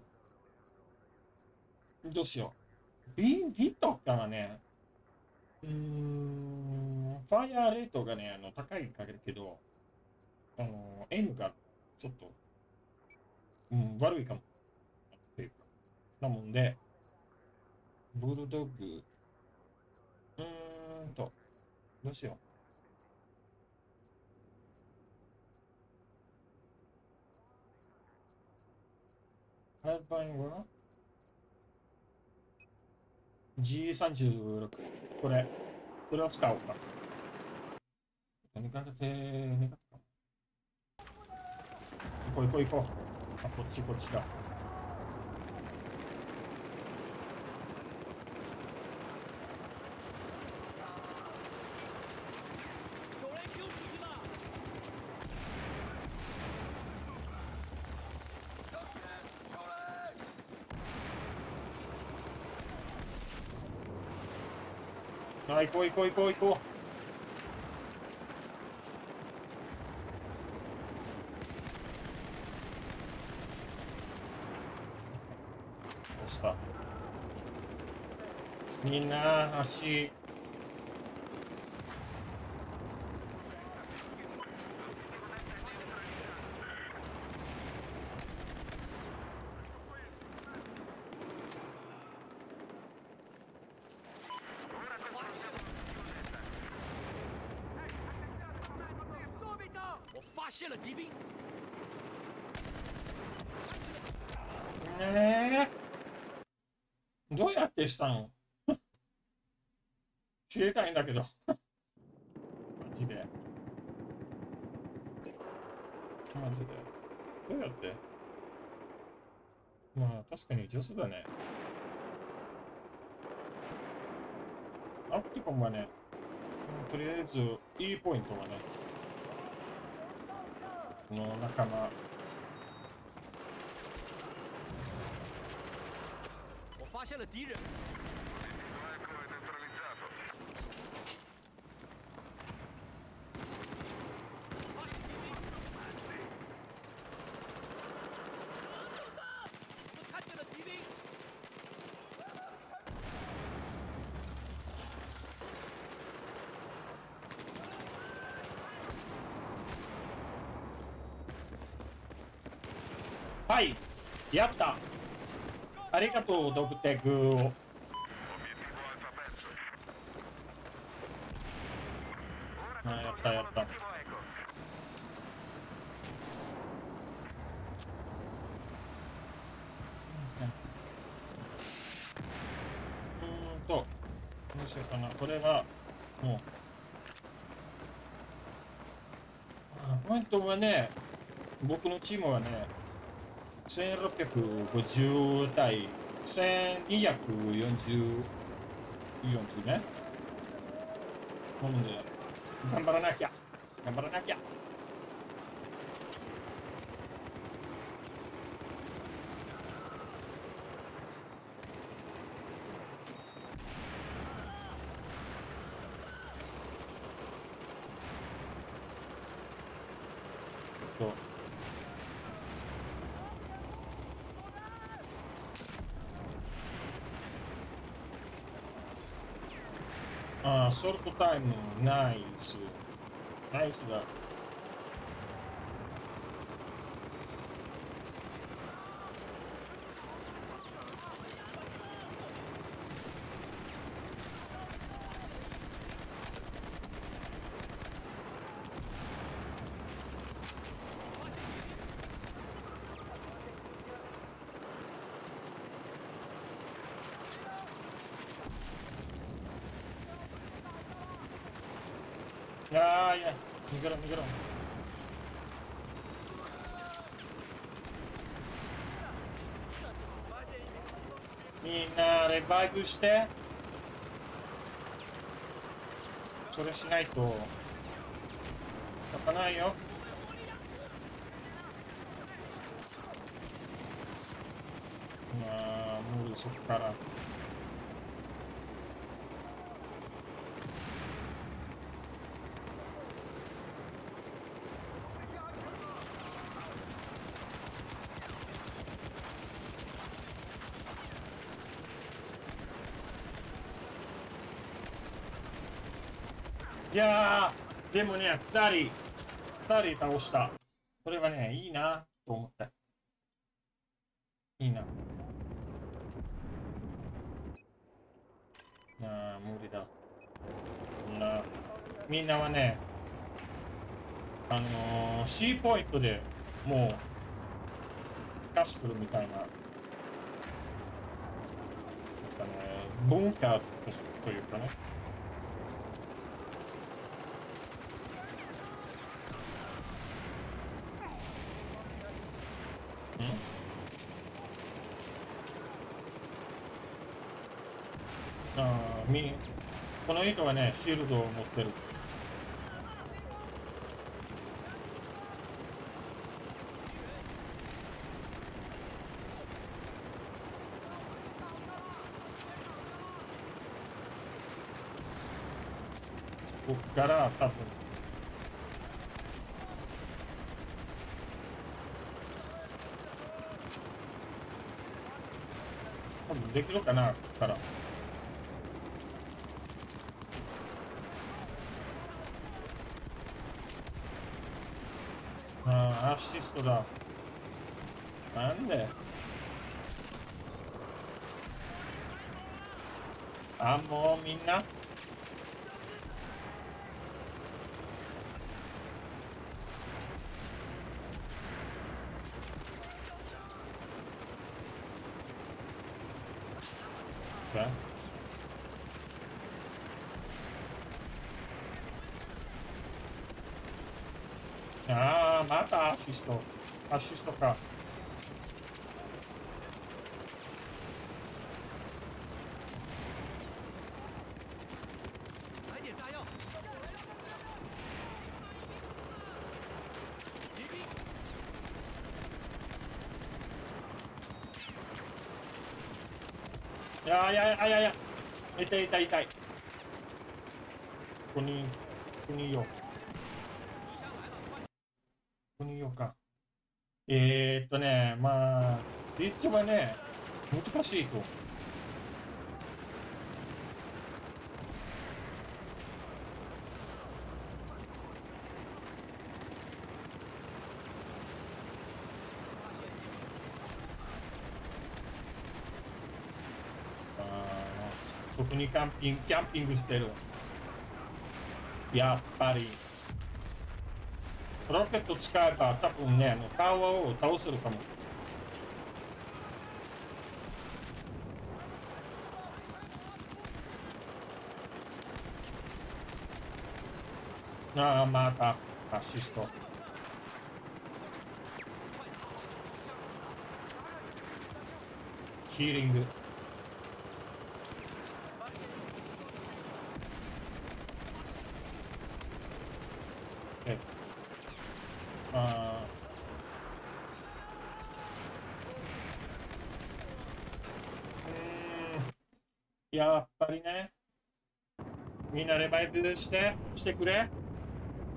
どうしよう。ビンビとかはね、うーん、ファイアーレートがね、あの高いかけど、あの、N がちょっと、うん、悪いかも。っていうか。なもんで、ブルドッグ、うーんと、どうしよう。ハーバインは G36 これ。これを使おうか。寝かけて寝かけた行こう行こう行こう。あこっちこっちだ有人丢出去了！あ行こう行こう行こう行こうどうした？みんな足我发现了敌兵，ねえどうやってしたの。知りたいんだけど。マジで。マジで。どうやって？まあ確かに上手だね。アプティコンはねとりあえずいいポイントはねこの仲間。はい、やった。ありがとう、ドクテグーを。あ、やった、やったんとどうしようかな。これはもうポイントはね僕のチームはね1650対1240 40ね。なので、頑張らなきゃ。頑張らなきゃ。ョートタイム、ナイス。ナイスだ。ああ、いや、逃げろ、逃げろ。みんな、レバイブして。それしないと開かないよまあ無理そっからいやーでもね2人2人倒した。これはねいいなと思った。いいな。あー無理だ。そんなみんなはねあのー、C ポイントでもうガスするみたいな。なんかね文化としというかねんこの人はねシールドを持ってる。こっから多分。多分できるかなこっからああアシストだ。なんであもうみんなかああまたアシストアシストか来点炸药！敌兵！いやいやいやいやいや痛い痛い痛いここにここにいようここにいようかえー、っとねまあ実はね難しいとあーそこにキャンピングキャンピングしてる。やっぱり。ロケット使えば多分ねタワーを倒せるかも。ああまたアシスト。ヒーリング。えあー。うーん。やっぱりね。みんなレバイブしてしてくれ。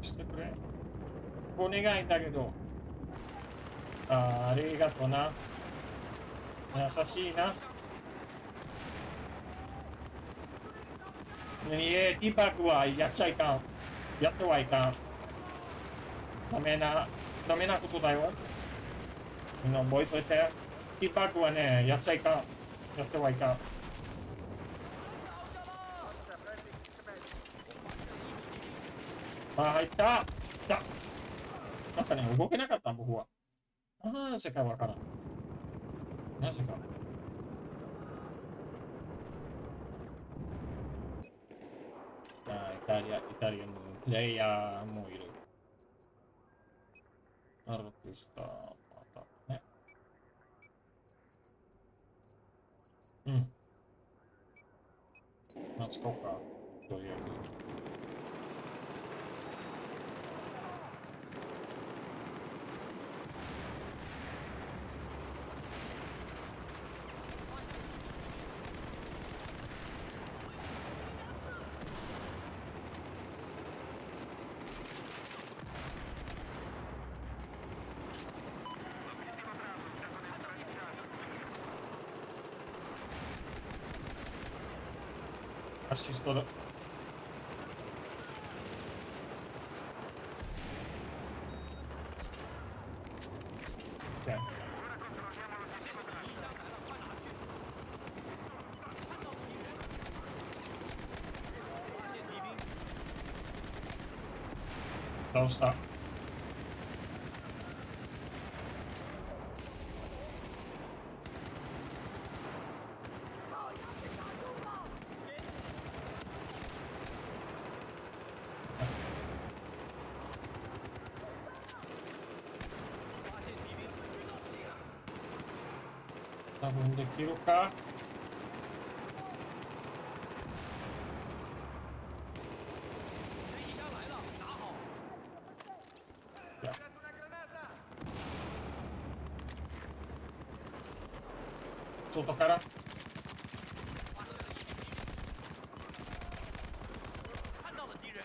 してくれ。お願いだけど。あありがとうな。優しいな。いえティーパークはやっちゃいかん。やってはいかん。ダメなダメなことだよ。みんな覚えといて。ティーパークはねやっちゃいかん。やってはいかん。あー入った。来た。なんかね動けなかった僕は。なぜかわからん。なぜかあイタリアイタリアのプレイヤーもいる。なるほどしたまたね。うん。まあ使おうか。とりあえず。アシストだ。OK 倒した。多分できるか飞机箱来了，拿好。外から发现了一名敌人，看到了敌人。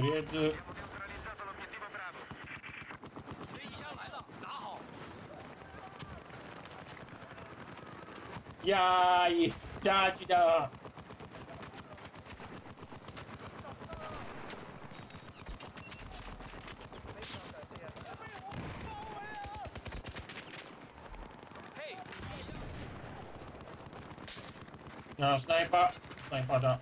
とりあえず。いやーいいチャージだ。あースナイパー。スナイパーだ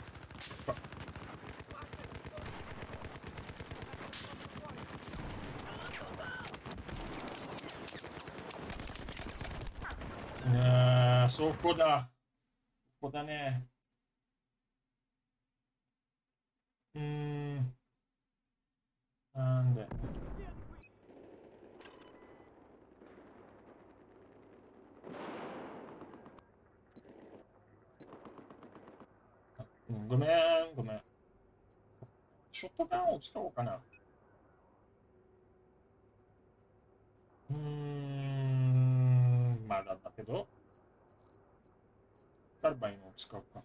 そこだ。ここだね。うん。なんで。ごめんごめん。ショットガンを使おうかな。うーん。まだだけど。使うか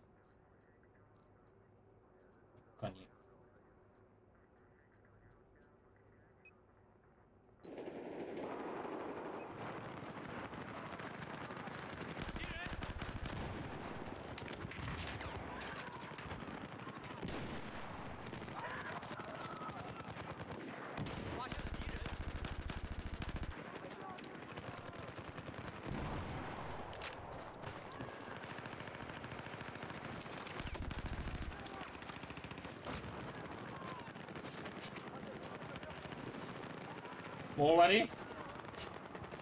もう終わり？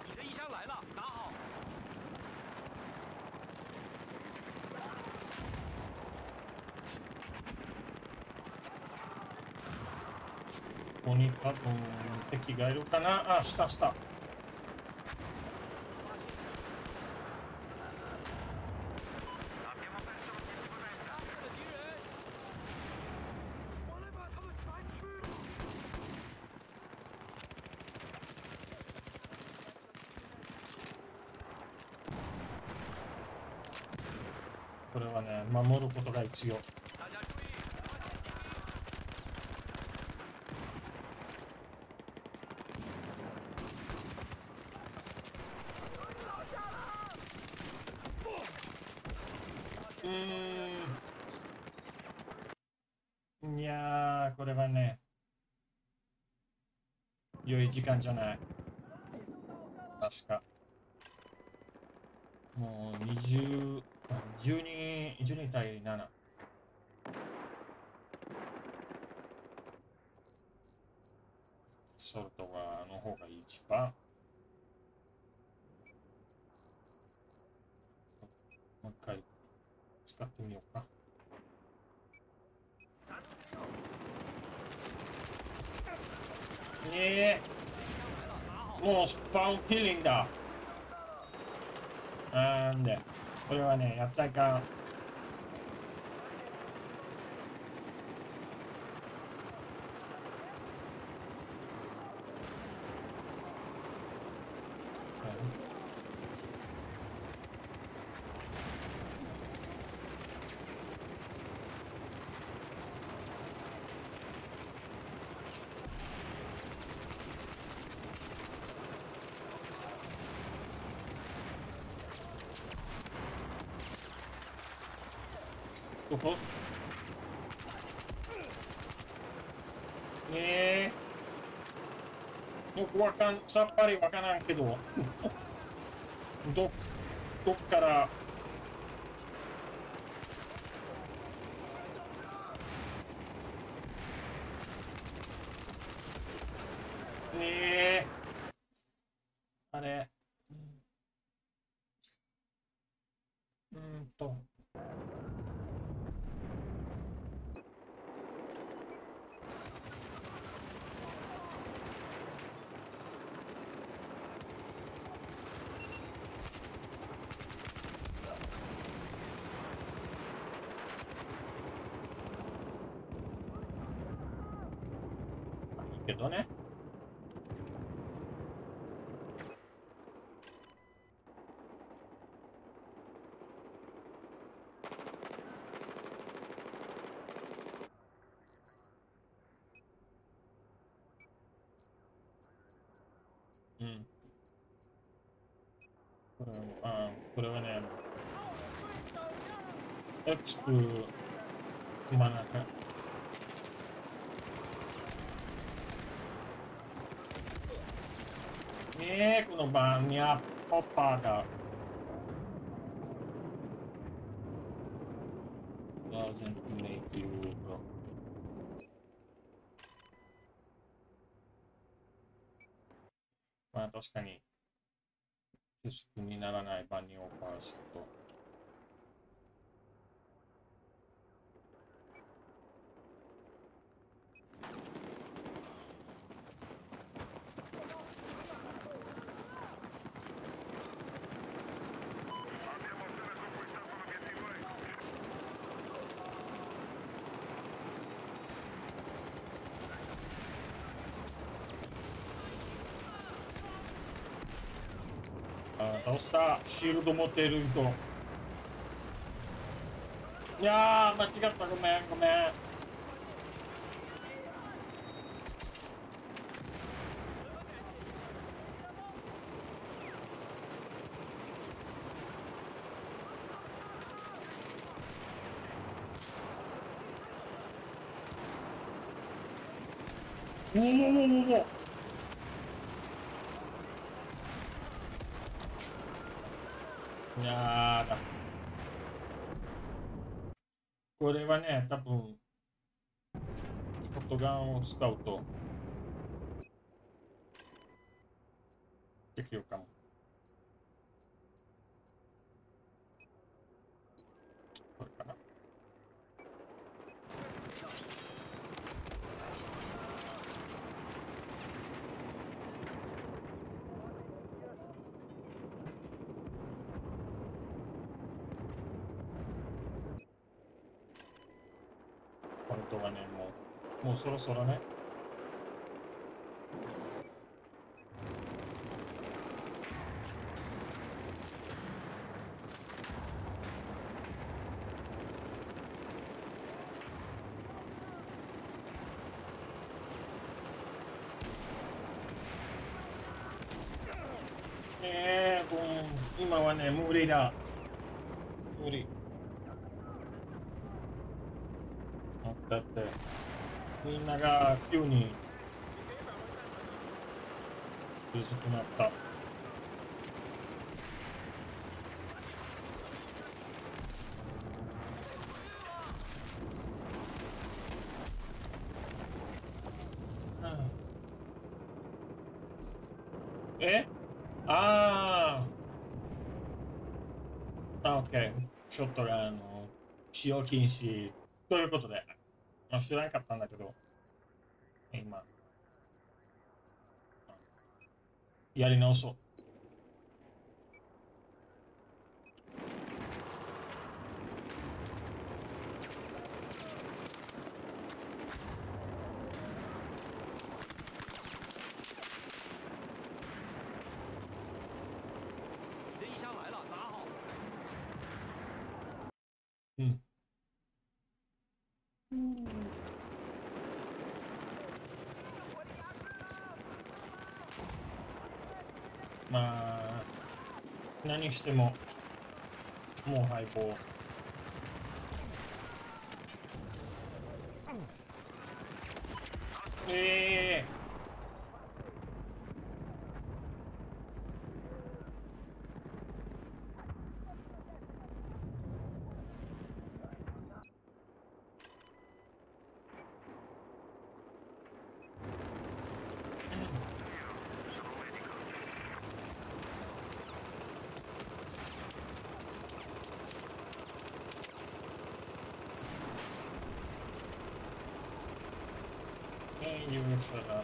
你的衣箱来了，拿好。ここに多分敵がいるかな？あ、下下。发现了敌人！我来把他们全吃了。これはね、守ることが必要。大家注意，发现敌兵！うーん。いやー、これはね、良い時間じゃない。確か。もう20、12、12対7。ソルトはの方が一番。もう一回使ってみようか。もうスパンキリンだ。なんで、これはね、やっちゃいかん。どこねえよくわかんさっぱりわからんけどどどっからねえあれうーんといいけどねうんこれはあこれはねエクスプ真ん中ねえこのバーニャポッパーが doesn't make you bro まあ確かに接触にならないバニオパーセントあー倒した。シールド持っている人。いやー間違った。ごめんごめん。おおおおおおいやーだ。はね、多分、ショットガンを使うと、できるかも。これかな。本当はね、もう、もうそろそろね。えー、もう今はね、無理だ。無理。だってみんなが急に苦しくなったうんえあーあオッケーショットがあの使用禁止ということであ知らなかったんだけど、今、やり直そう。你的衣箱来了，拿好。うん。まあ、何しても、もう敗北。えええー、ユースが。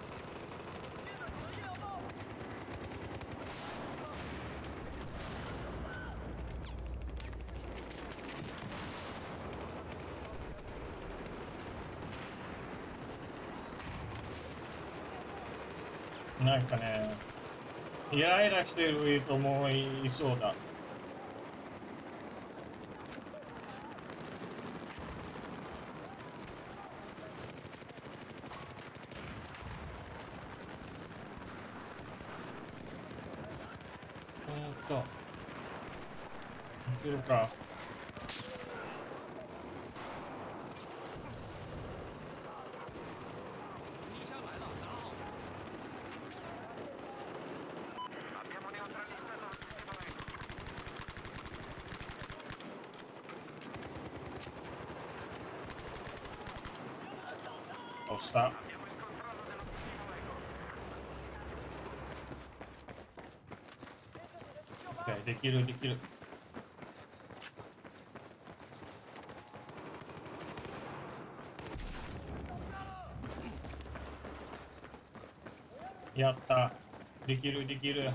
なんかね、イライラしてる人もいそうだ。えーっと、いけるか。敌枪来了，拿好。Abbiamo neutralizzato l'obiettivo nemico. 押した。Abbiamo il controllo dell'obiettivo eco. OK できるできる。やった。できるできる。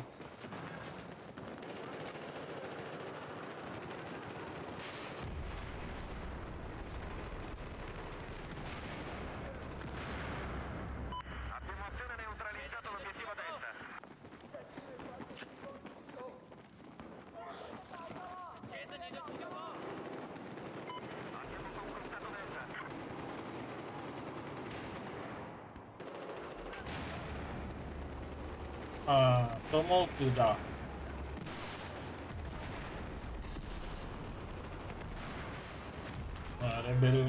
あ、トモークだ。あーレベル。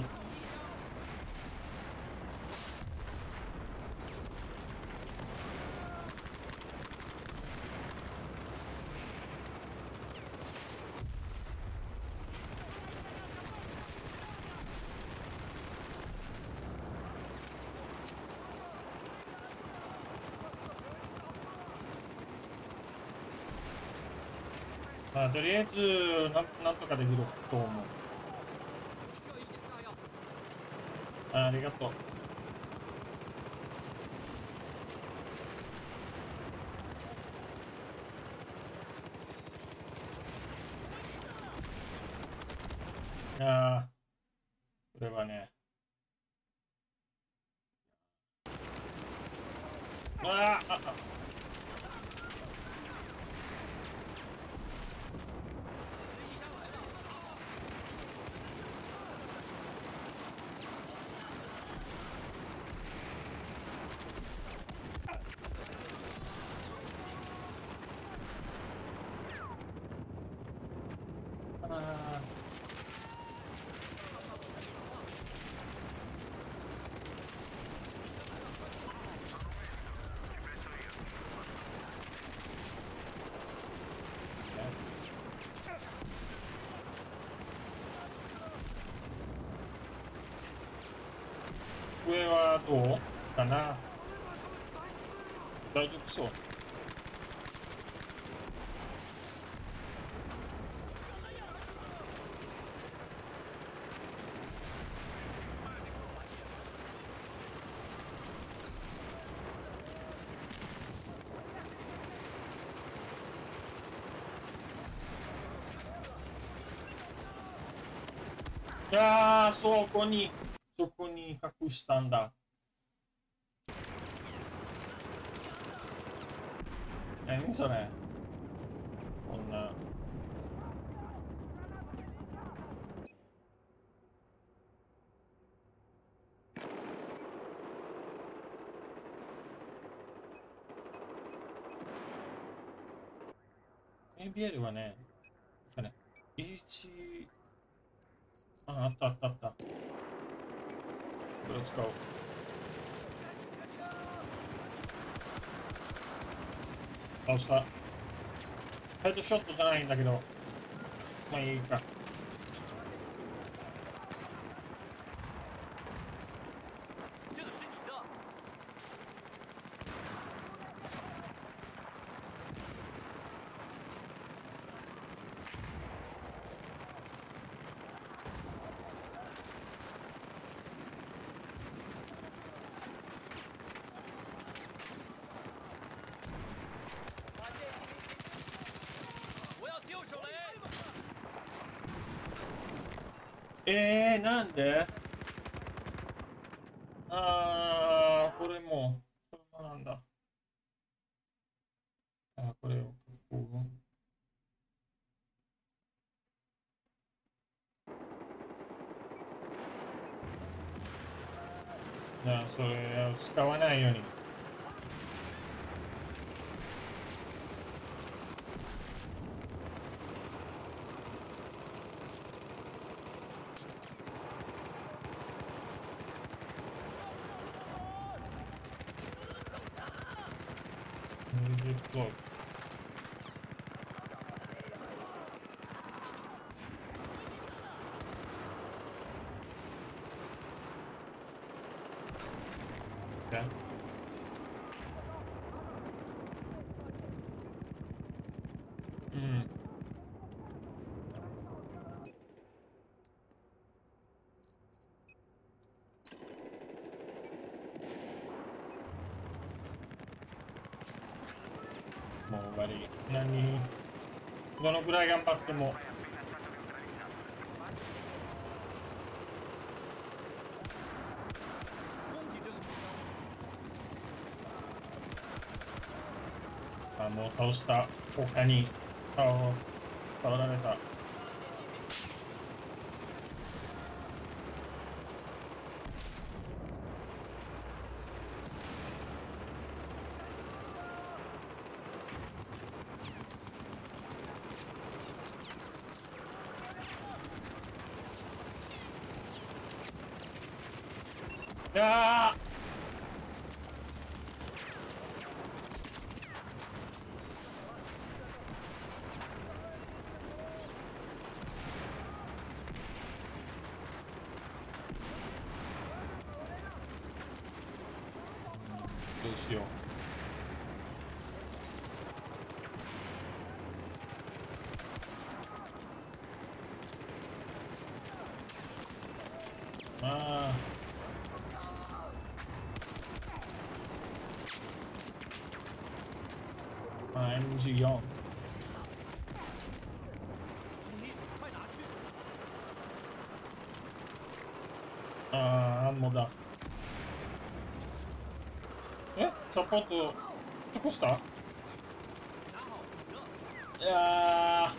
まあ、とりあえずなん、なんとかできると思う。あありがとう。いや、これはね。あああー上はどうかな？大丈夫そう？いや、そこに、そこに隠したんだ。何それ？こんな。ABL はね、あれ、H、あ、あったあったあった。これを使おう。倒した。ヘッドショットじゃないんだけどまあいいか。えー、なんであー、これもう、それもなんだ。あー、これを、こう。じゃあ、それを使わないように。20個。何？どのくらい頑張っても。あ、もう倒した。他に。ああ、倒られた。いやーどうしよう。ああ。啊，MG 用。你快拿去！あー、アンモだ。サポート、どこした。いや。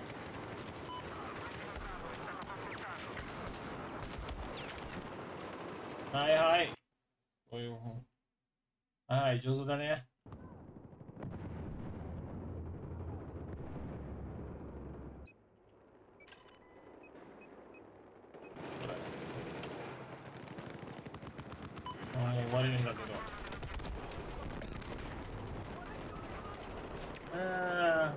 はいはい。こうい。はい、上手だね。あーもう終われるんだけど。あ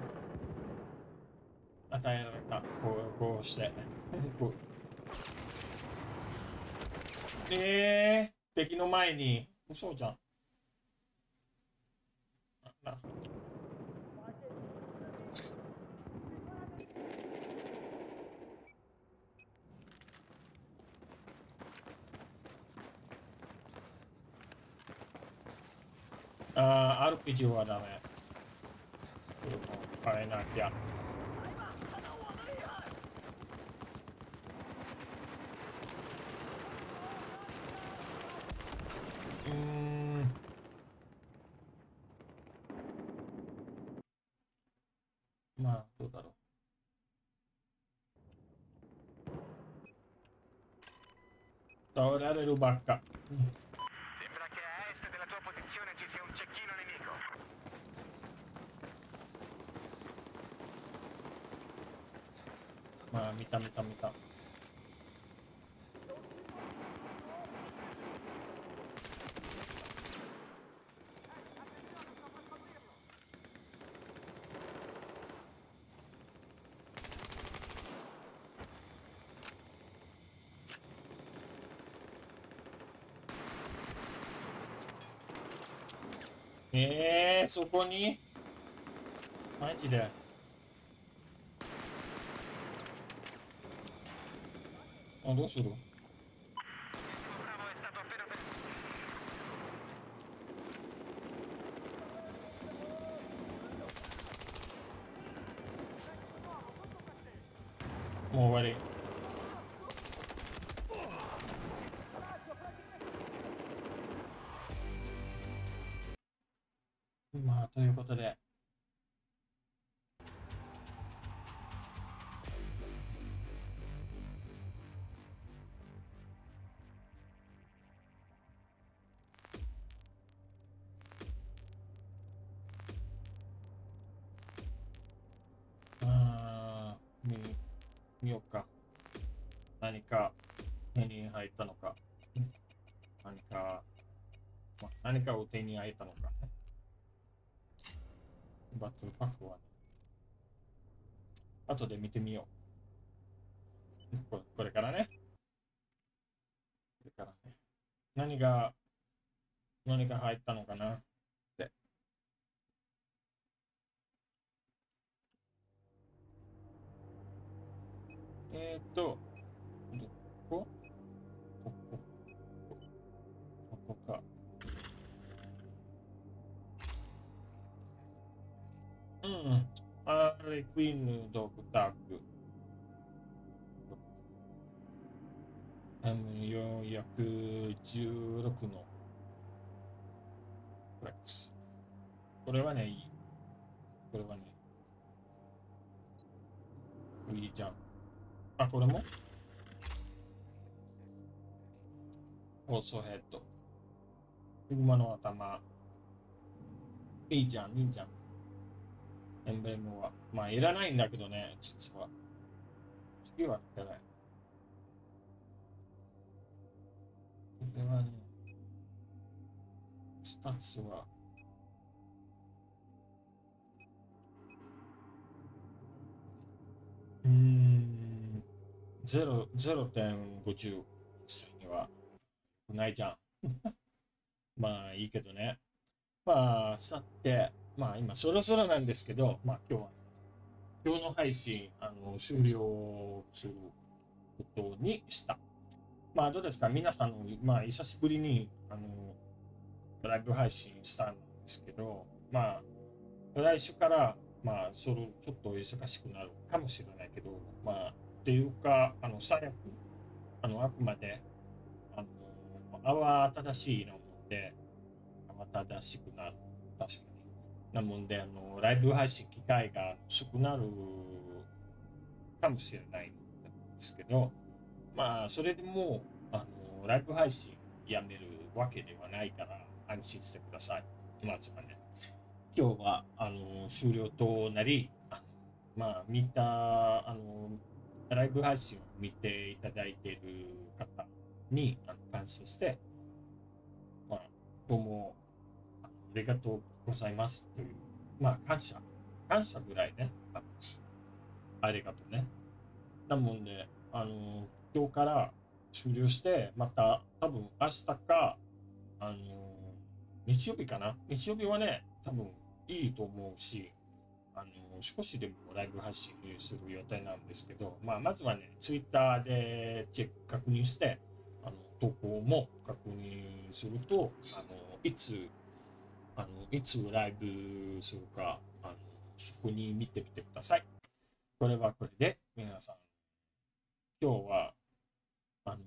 ー与えられた。こう、こうして。こうえー、敵の前に。嘘じゃん。なんだ。あー、RPG はダメ。これも変えなきゃ。うーん。まあ、どうだろう。倒られるばっか。Sembra che a est della tua posizione ci sia un cecchino nemico. まあ、見た見え。えー、そこに？マジであ、どうする？手に会えたのか。バトルパックはね。後で見てみよう。アーレクイーンドクターク。M416 のフレックス。これはね、いい。これはね、いいじゃん。あ、これも？オーソヘッド。馬の頭。いいじゃん、いいじゃん。エンブレムは。まあ、いらないんだけどね、実は。次はいらない。これはね、スタッツは、うん、0 0.50にはないじゃん。まあいいけどね。まあ、さて、まあ今そろそろなんですけど、まあ今日は、今日の配信、あの、終了することにした。まあどうですか？皆さんの、まあ久しぶりに、あの、ライブ配信したんですけど、まあ、来週から、まあ、それちょっと忙しくなるかもしれないけど、まあ、っていうか、あの、最悪、あの、あくまで、あの、慌ただしいので、慌ただしくなる。確かに。なもんで、あの、ライブ配信機会が少なるかもしれないんですけど、まあ、それでも、あの、ライブ配信やめるわけではないから、安心してください。まずはね。今日は、あの、終了となり、あのまあ、見た、あの、ライブ配信を見ていただいている方に感謝して、まあ、どうもありがとうございますという、まあ、感謝、感謝ぐらいね、あありがとうね。なもんで、あの、今日から終了して、また多分明日か、あの、日曜日かな。日曜日はね、多分いいと思うし、あの、少しでもライブ配信する予定なんですけど、まあ、まずはね、ツイッターでチェック確認して、あの、投稿も確認すると、あの、いつ、あの、いつライブするか、あの、そこに見てみてください。これはこれで、皆さん、今日は、あの、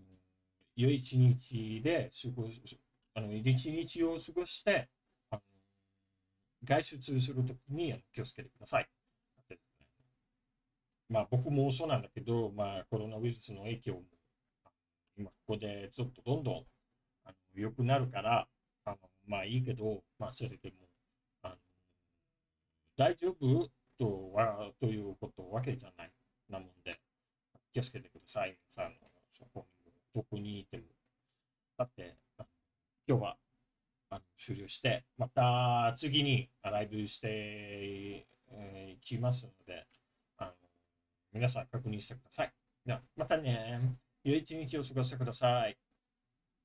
良い一日で過ごし、あの、一日を過ごして、あの外出するときに気をつけてください。まあ僕もそうなんだけど、まあコロナウイルスの影響も今ここでちょっとどんどんあの良くなるから、まあいいけど、まあそれでもあの大丈夫とはということわけじゃない。なもんで気をつけてください。さあそこにどこにいても。だって、今日はあの終了して、また次にライブしてえーきますので、あの皆さん確認してください。ではまたね。良い一日を過ごしてください。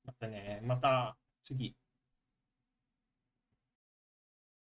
またね。また次。